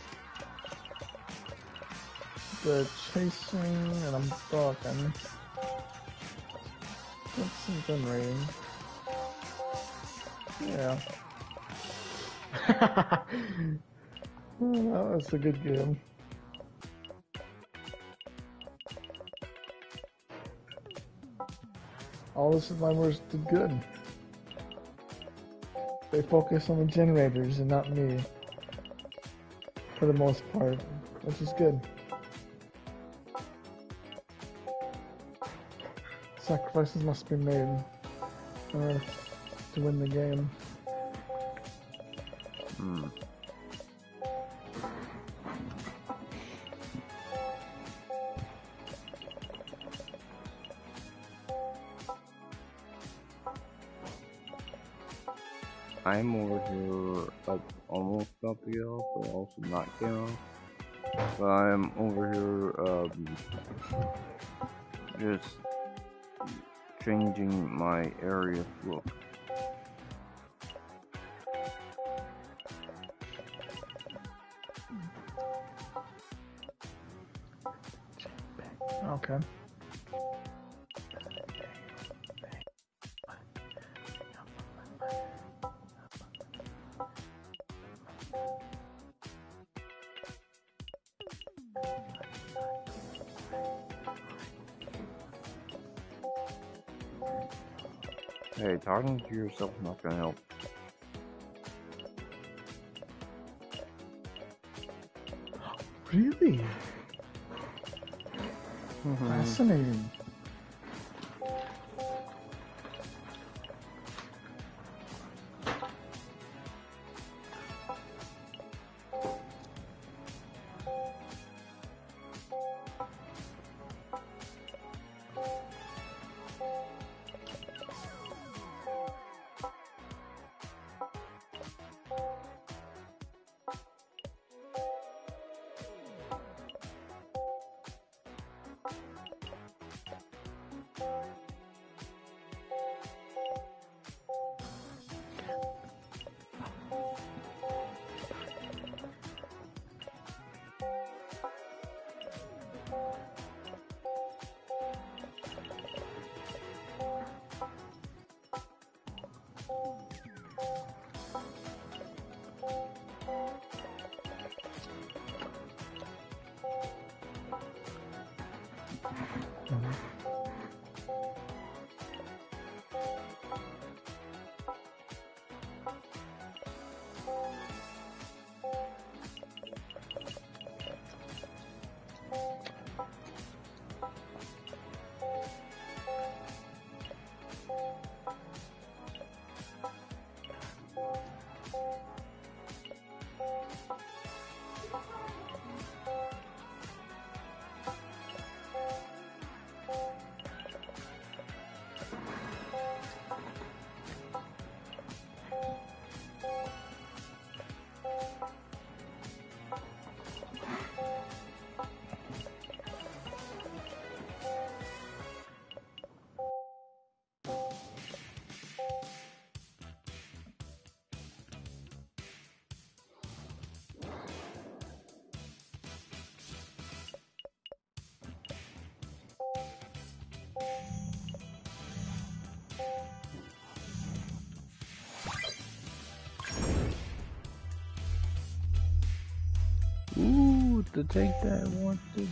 the chasing and I'm stalking. That's some generating. Yeah. that was a good game. All the survivors did good. They focused on the generators and not me. For the most part, which is good. Sacrifices must be made to win the game. Hmm. Like, almost about to get off, but also not get off. But I'm over here, um, just changing my area look. Okay. Talking to yourself not gonna help. Really? Mm-hmm. Fascinating. To take that one to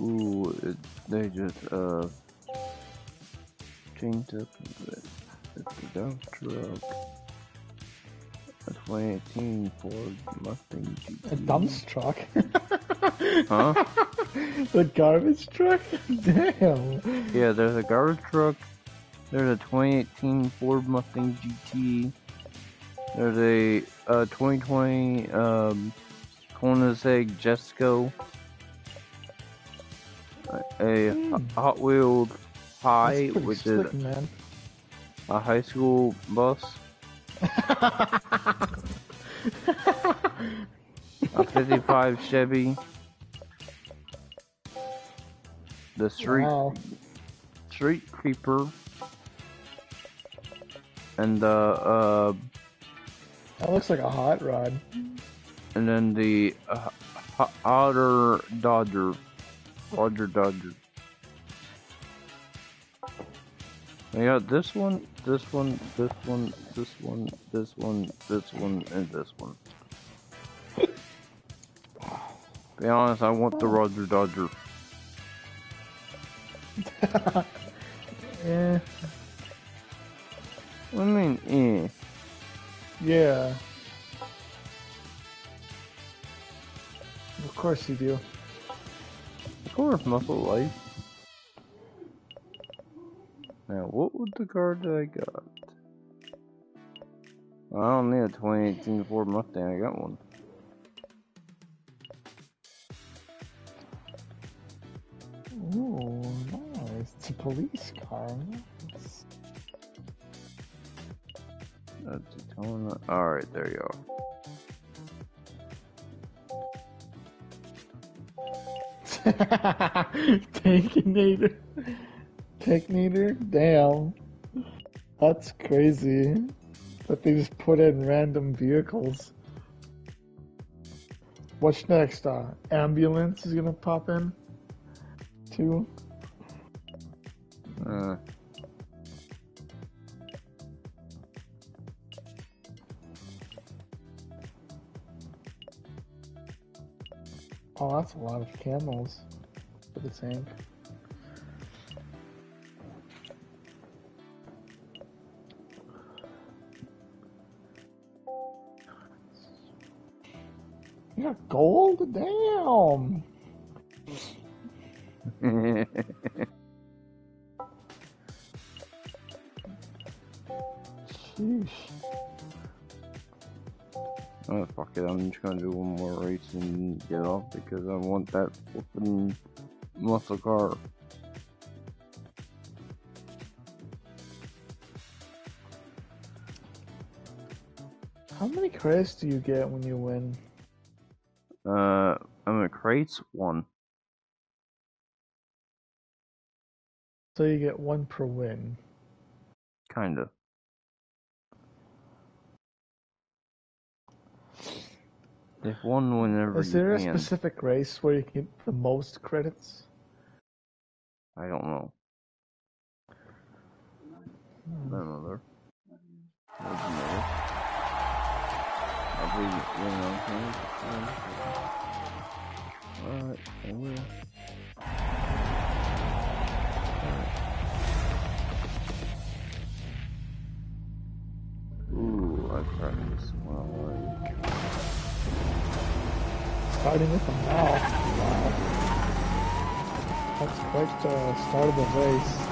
Ooh, it, they just uh changed up the, the dump truck. A 2018 Ford Mustang GT. A dump truck. Huh? the garbage truck? Damn. Yeah, there's a garbage truck. There's a 2018 Ford Mustang GT. There's a uh, 2020 um, Koenigsegg Jesko. A, a Hmm. Hot Wheels High, which slick, is man. a high school bus. A 55 Chevy. The street Wow. Street Creeper. And the uh, That looks like a hot rod. and then the uh, Otter Dodger, Roger Dodger. We got this one, this one, this one, this one, this one, this one, and this one. Be honest, I want the Roger Dodger. Eh, I mean, eh. yeah. Of course you do. Of course, muscle life. Now, what would the card that I got? I don't need a 2018 Ford Mustang, I got one. Police car. Nice. That's a tone. Alright, there you go. Tankinator. Tankinator? Damn. That's crazy. That they just put in random vehicles. What's next? Uh, ambulance is gonna pop in? Too? Uh, Oh, that's a lot of camels for the tank. You got gold? Damn! Gonna do one more race and get off because I want that flipping muscle car. How many credits do you get when you win? Uh, I'm a crates one. So you get one per win. Kinda. If one whenever Is there a can. specific race where you get the most credits? I don't know. Hmm. I don't know. Would you know? I believe you know. Alright, I will. Ooh, I tried this one already. Starting with a mouth. Wow. That's quite the start of the race.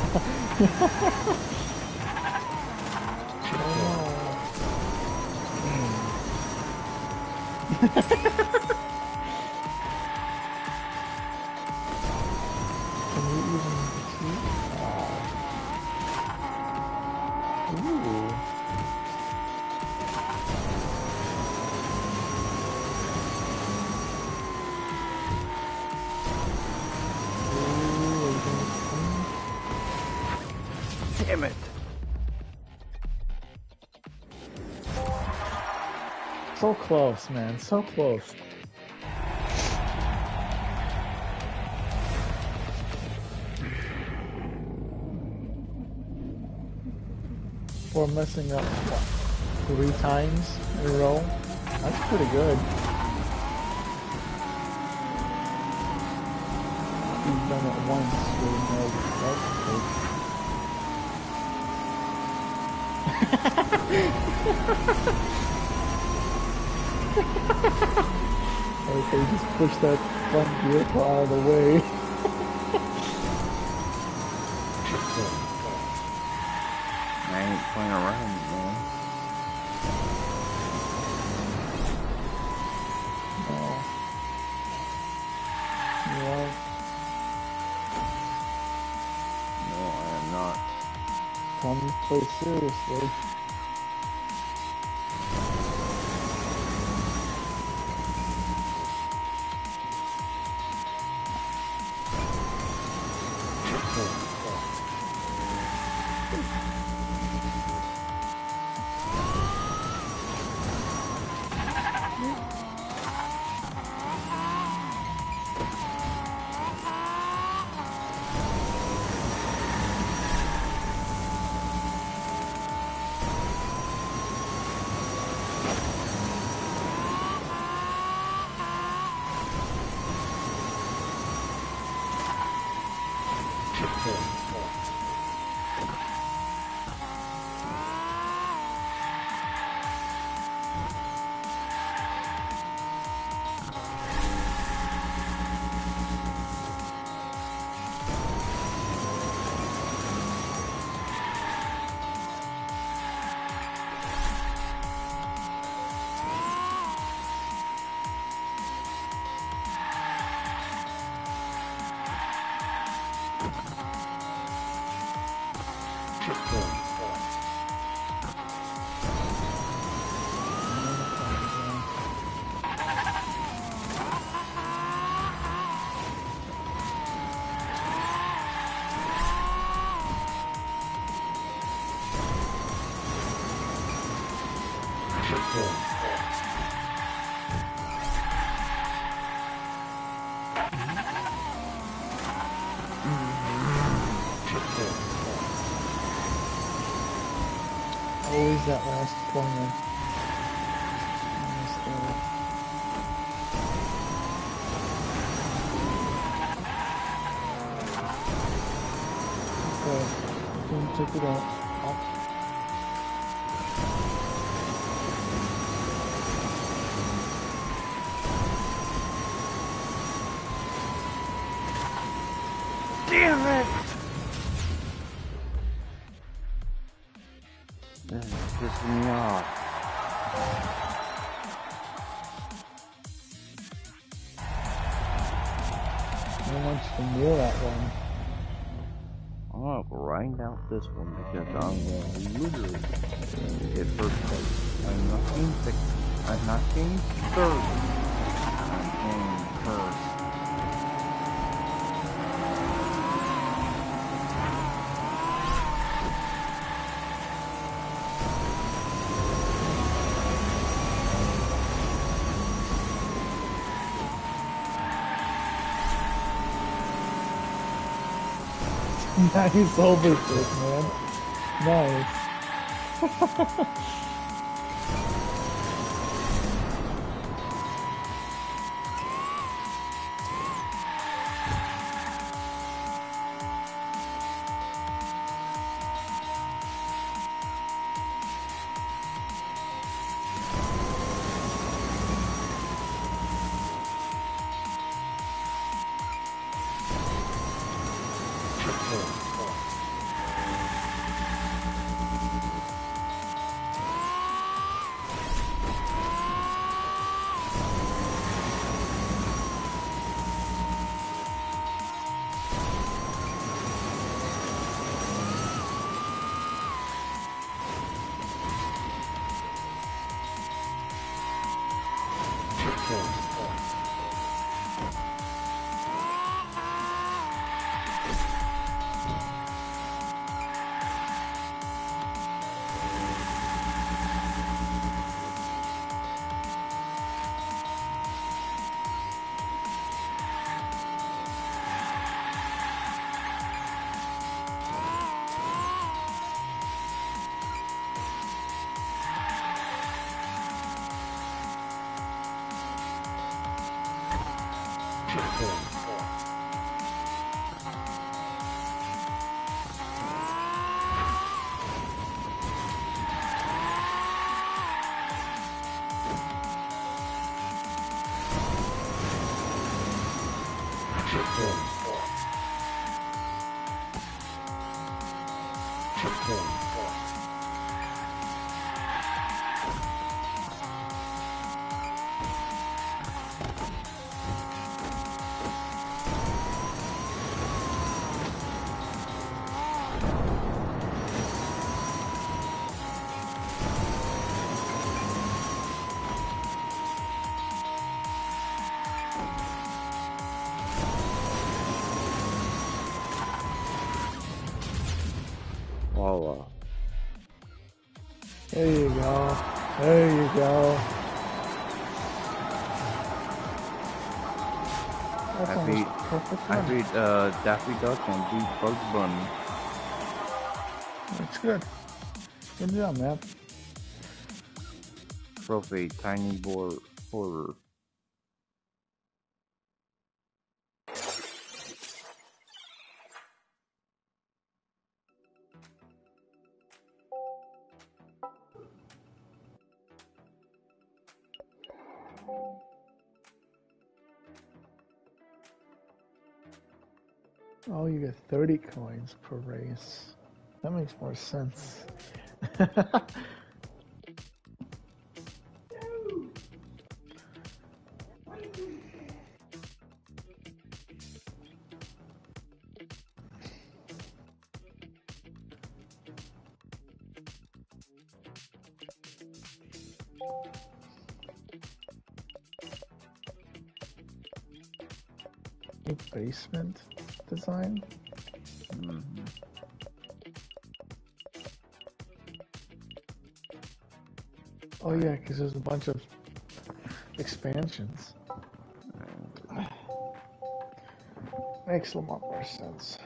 So close, man. So close. For messing up what, three times in a row. That's pretty good. You've done it once with no mistake. Okay, just push that front vehicle out of the way. I ain't playing around, man. No. Yeah, No, I am not. to play seriously. Because I'm gonna literally get first place. I'm not getting second. I'm not getting third. I'm getting first. nice man. Nice. go. I beat- I beat uh, Daffy Duck and beat Bugs Bunny. That's good. Good job, man. Trophy, Tiny Boar Horror. 30 coins per race. That makes more sense. because there's a bunch of expansions. Makes a lot more sense.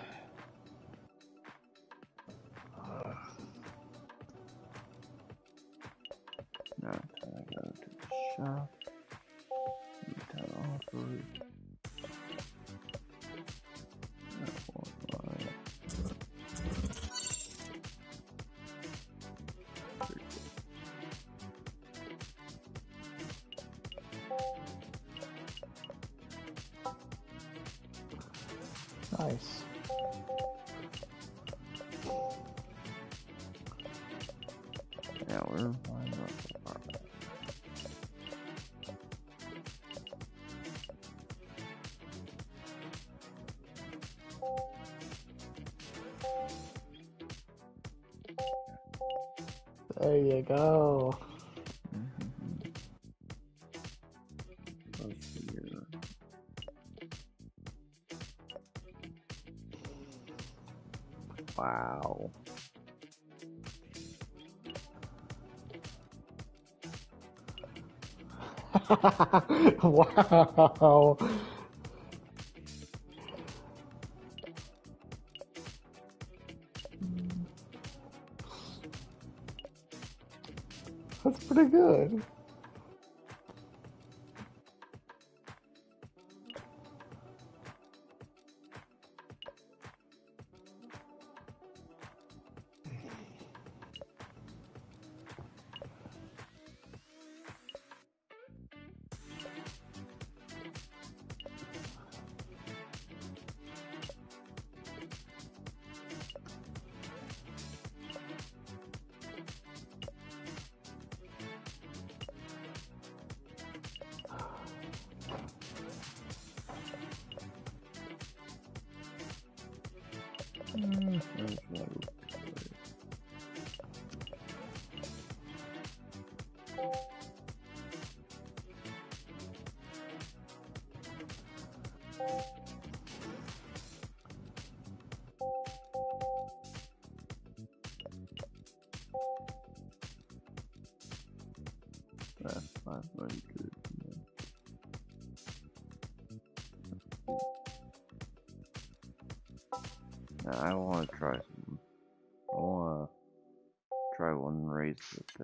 Nice. Yeah, we're There you go. Wow. wow.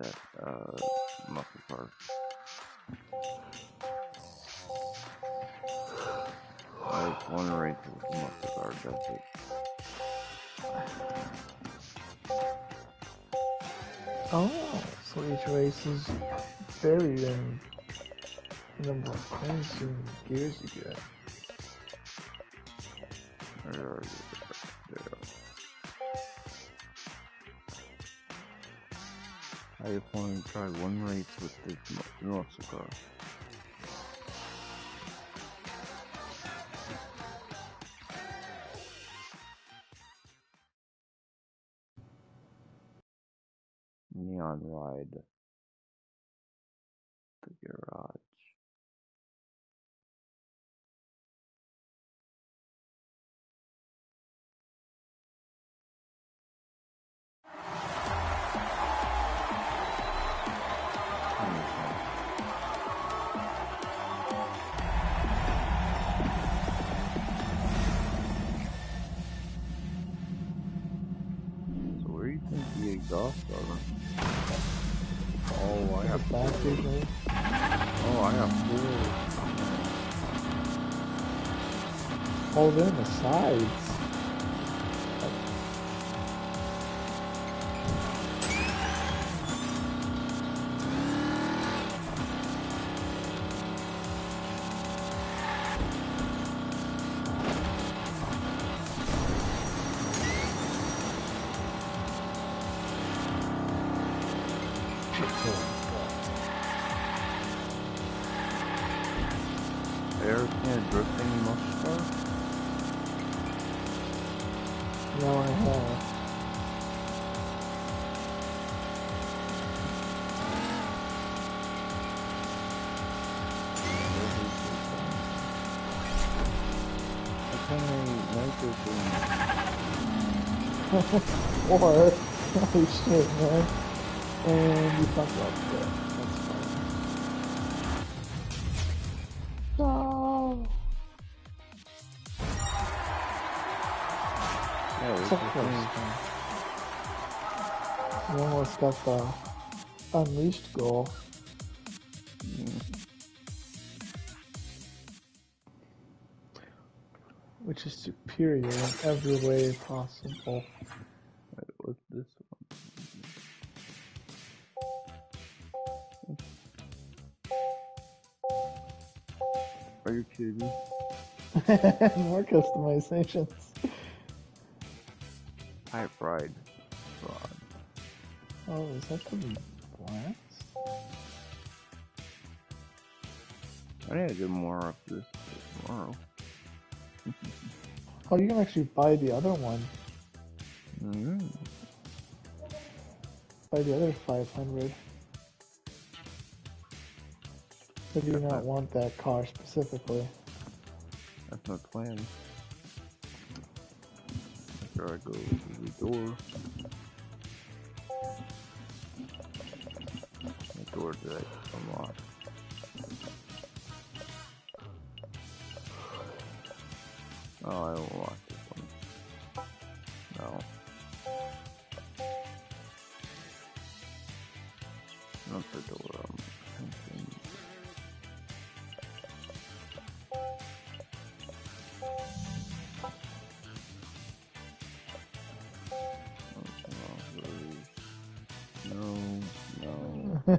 That uh, muscle car. Like one race with the muscle car. That's it. Oh, so each race is buried in the number of coins and gears you get. Where are you? One race with mu- muscle car. No, I have. Or, holy shit, man. And you fucked up there. Almost got the unleashed goal. Hmm. Which is superior in every way possible. Wait, what's this one? Are you kidding me? More customizations. Pipe ride. Oh, is that the blast? I need to get more of this tomorrow. Oh, you can actually buy the other one. Mm. buy the other 500. Or do you not want that car specifically? That's my plan. After I go to the door. The door that I unlock. Oh, I want this one. No.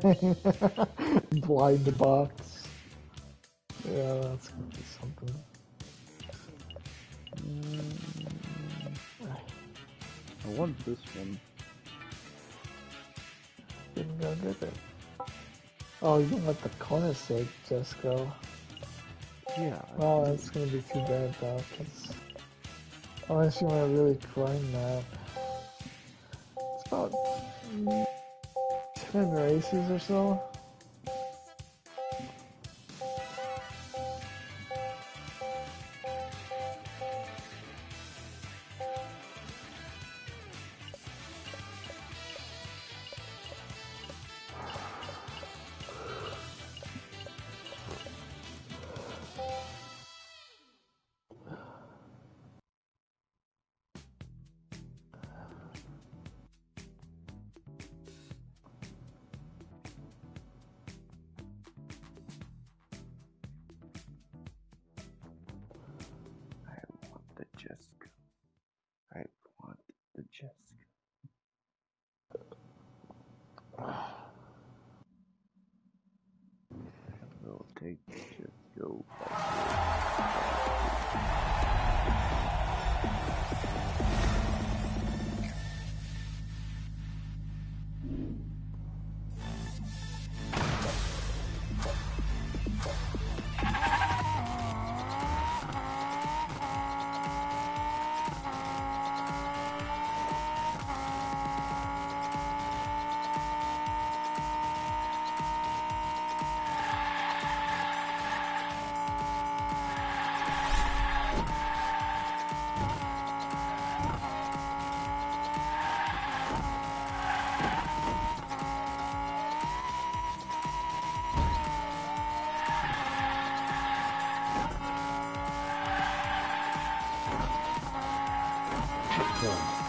Blind box. Yeah, that's gonna be something. I want this one. Didn't go get it. Oh, you can let the Koenigsegg just go. Yeah. Oh, that's gonna be too bad though, 'cause unless you want to really grind that. It's about 10 races or so. Ooh,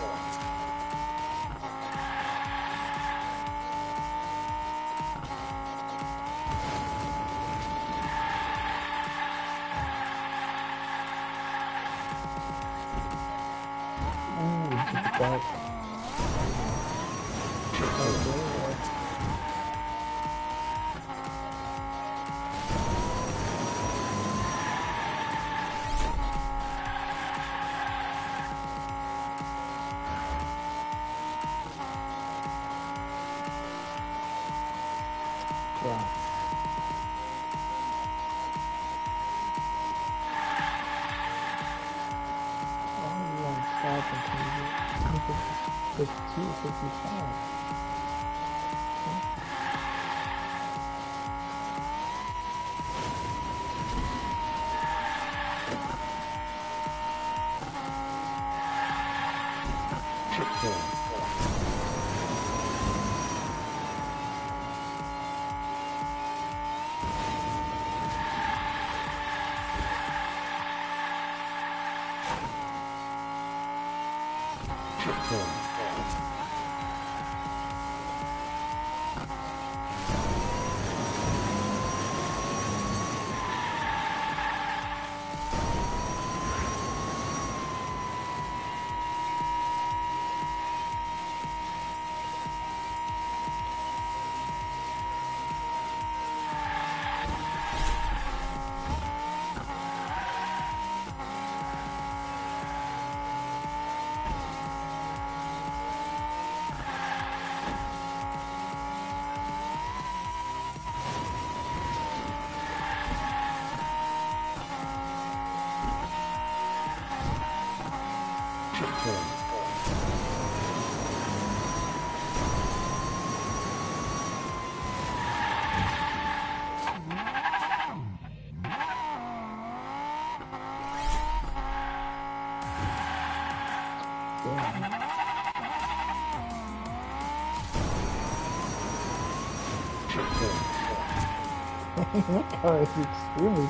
car is extremely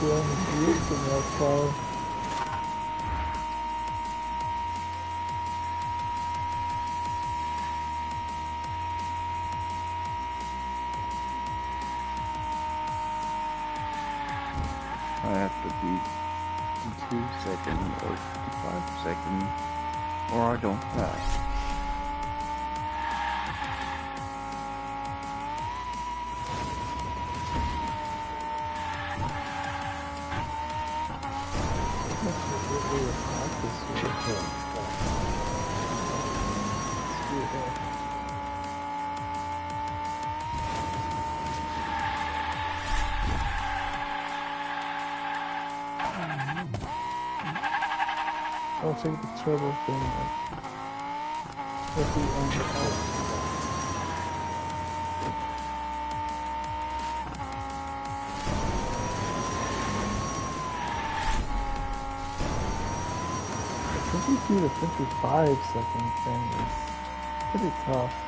the grooves in that. I have to beat seconds or five seconds or I don't pass. Take the turbo thing the end. The 52 to 55 second thing is pretty tough.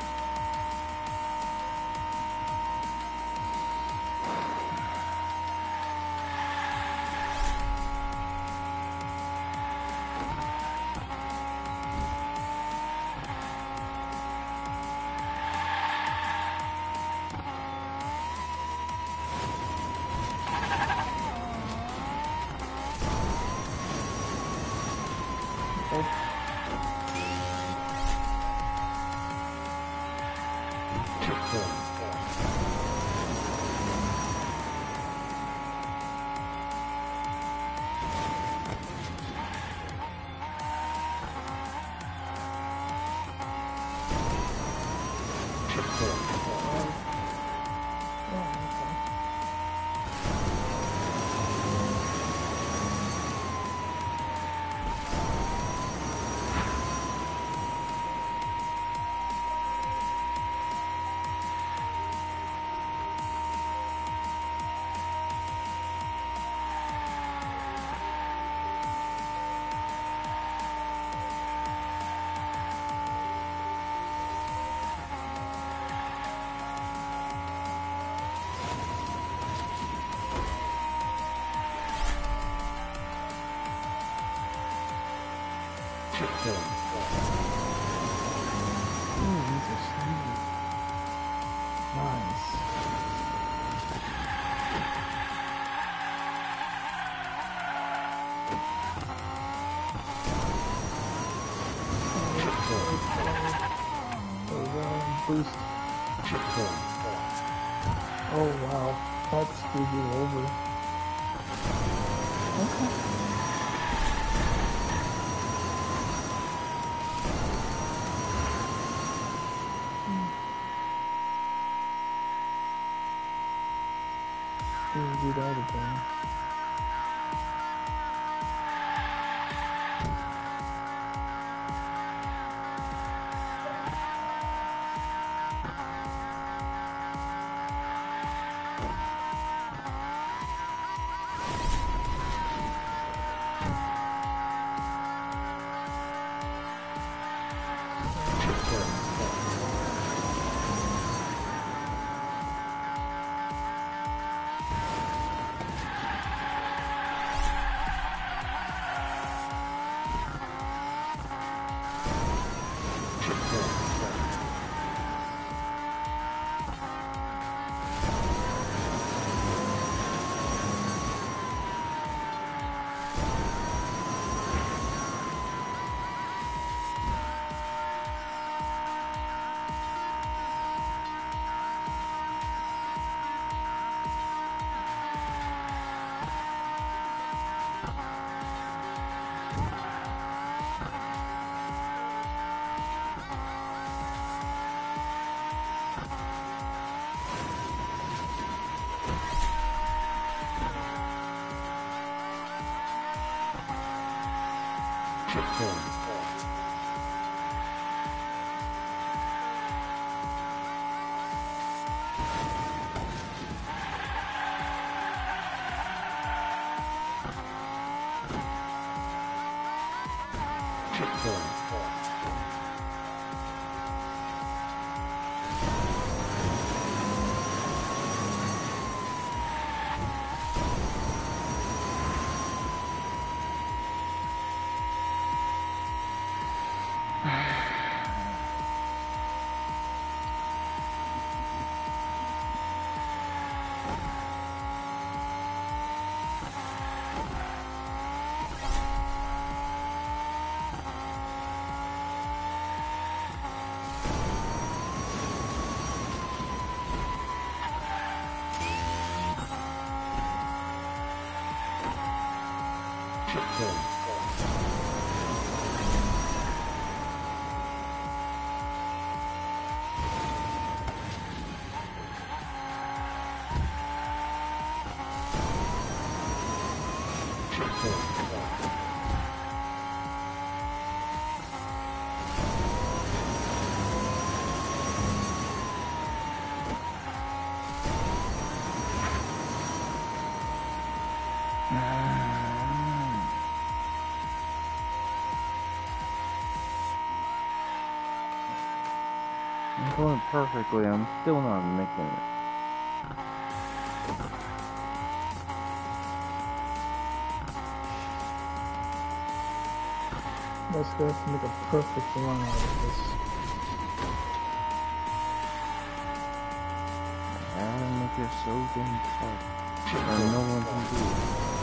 Do that Perfectly, I'm still not making it. square to make a perfect line out of this. I make it so damn tough no one can do it.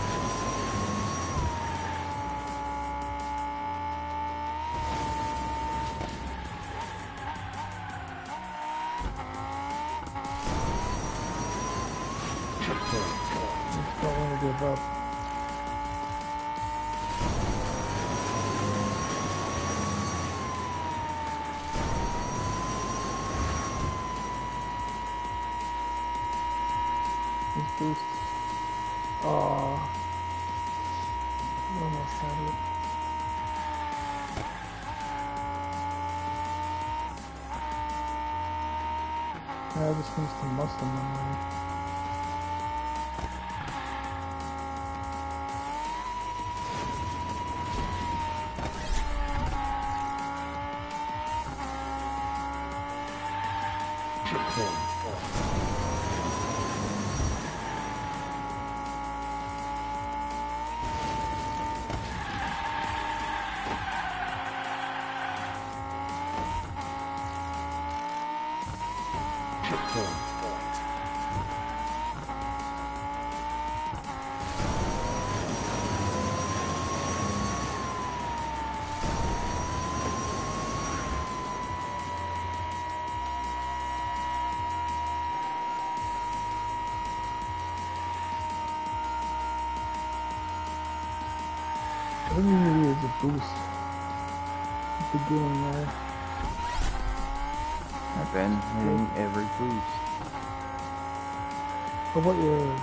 what your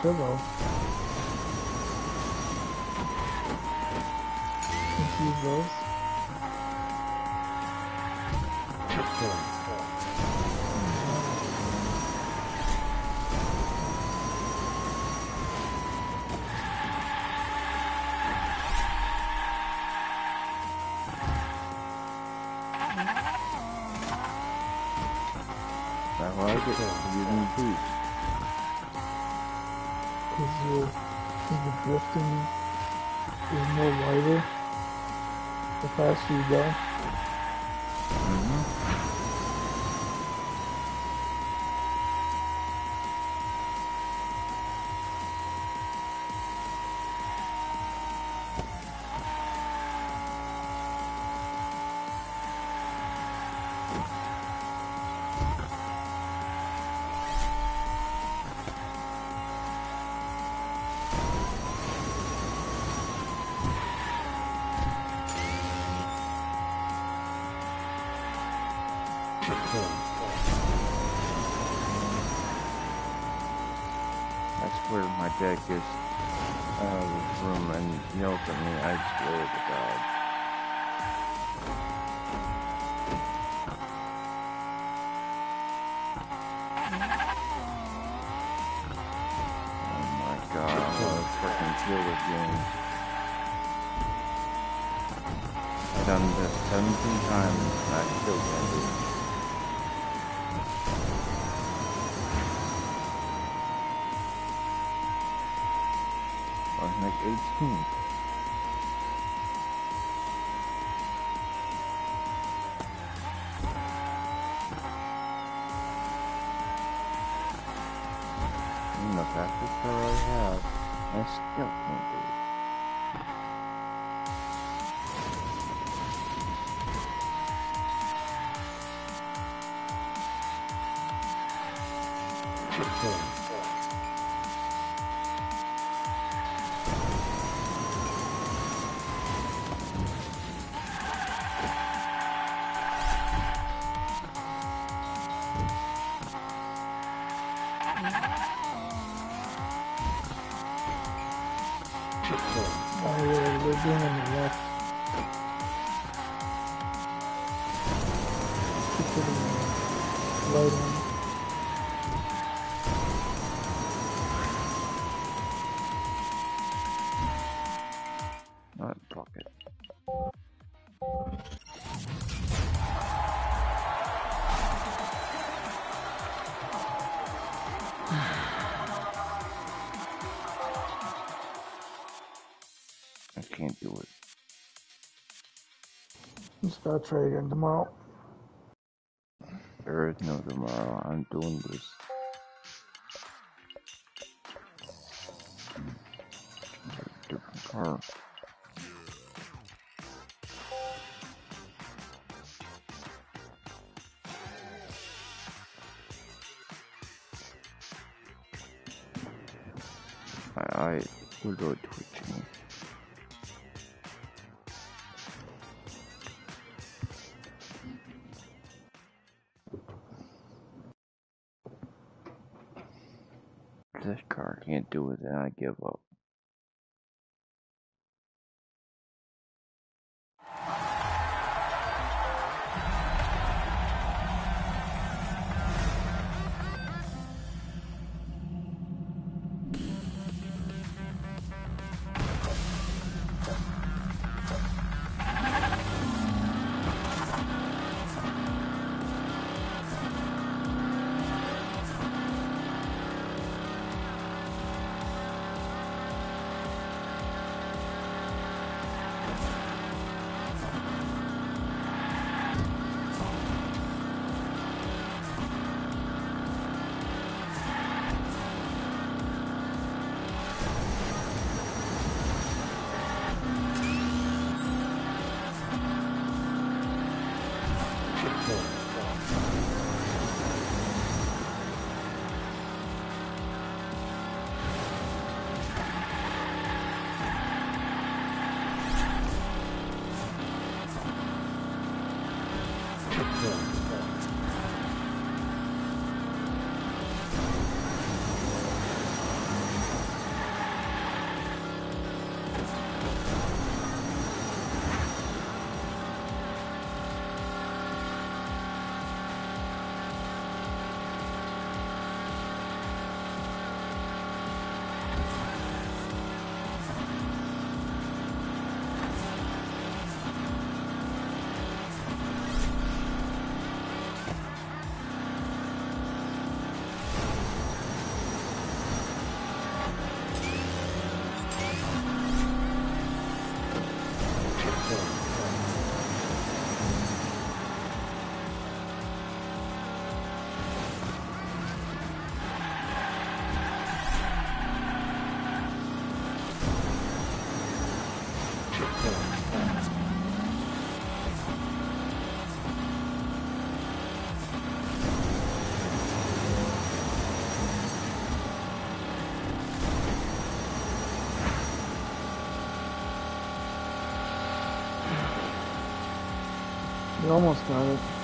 turbo. Bowl. like. on like 18. start trading tomorrow. can't do it, then I give up. normal scarlet.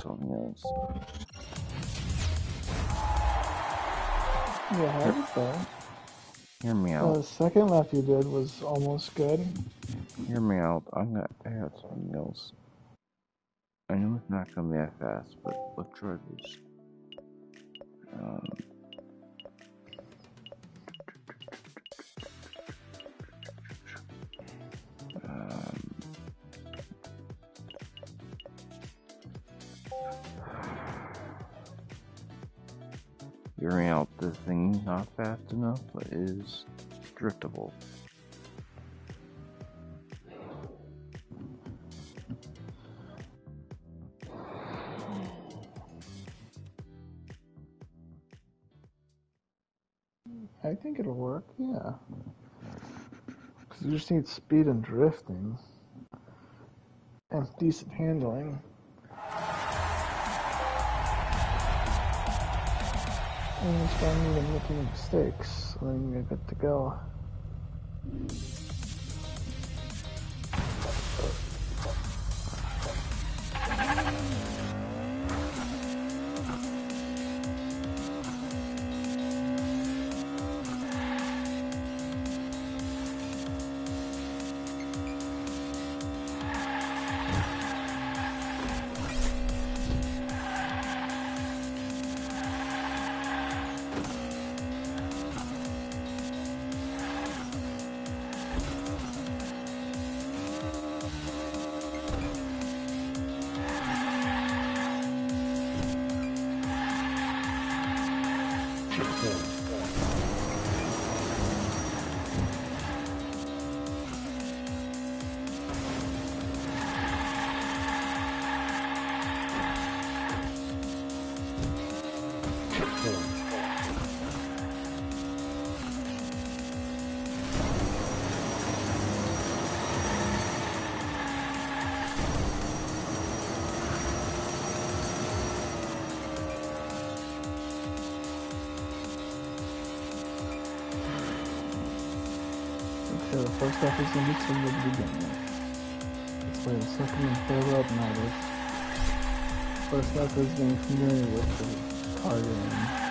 Something else. yeah, how did it go? Hear me out. The second left you did was almost good. Hear me out. I'm gonna add something else. I know it's not gonna be that fast, but let's try this. Um, hearing out the thing not fast enough, but is driftable. I think it'll work, yeah. Because you just need speed and drifting. And decent handling. You just don't need them making mistakes, so then you're good to go. Okay, the first half is gonna be similar to the beginning. Let's play the second and third lap matters. First lap is getting familiar with the targeting.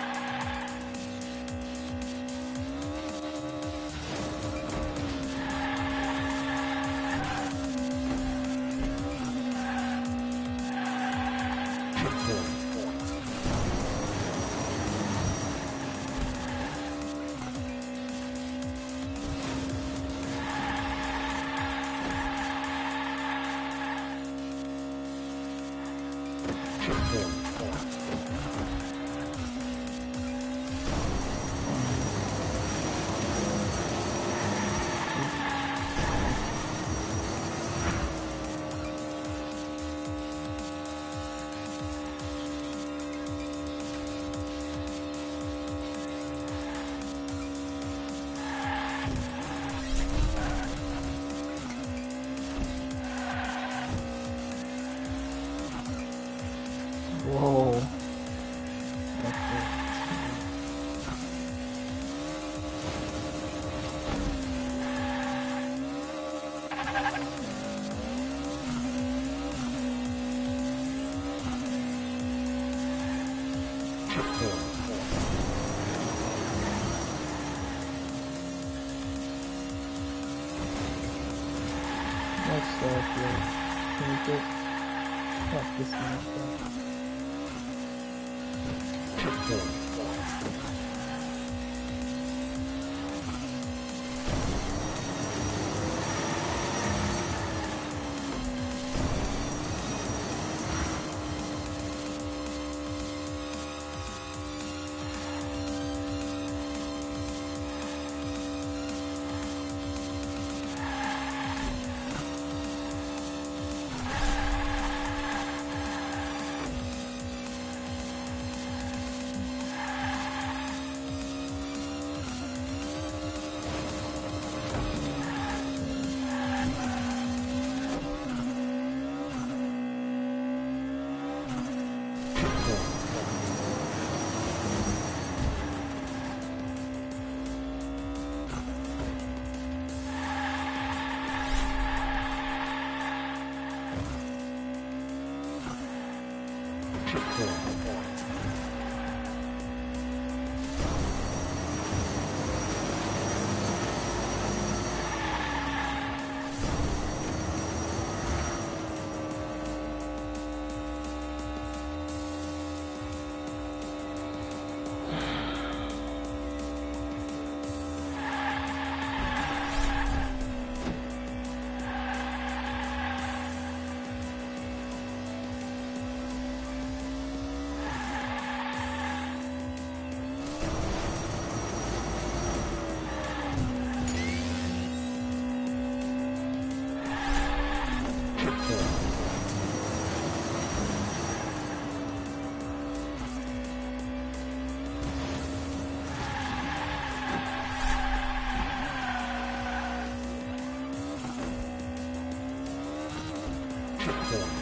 そ。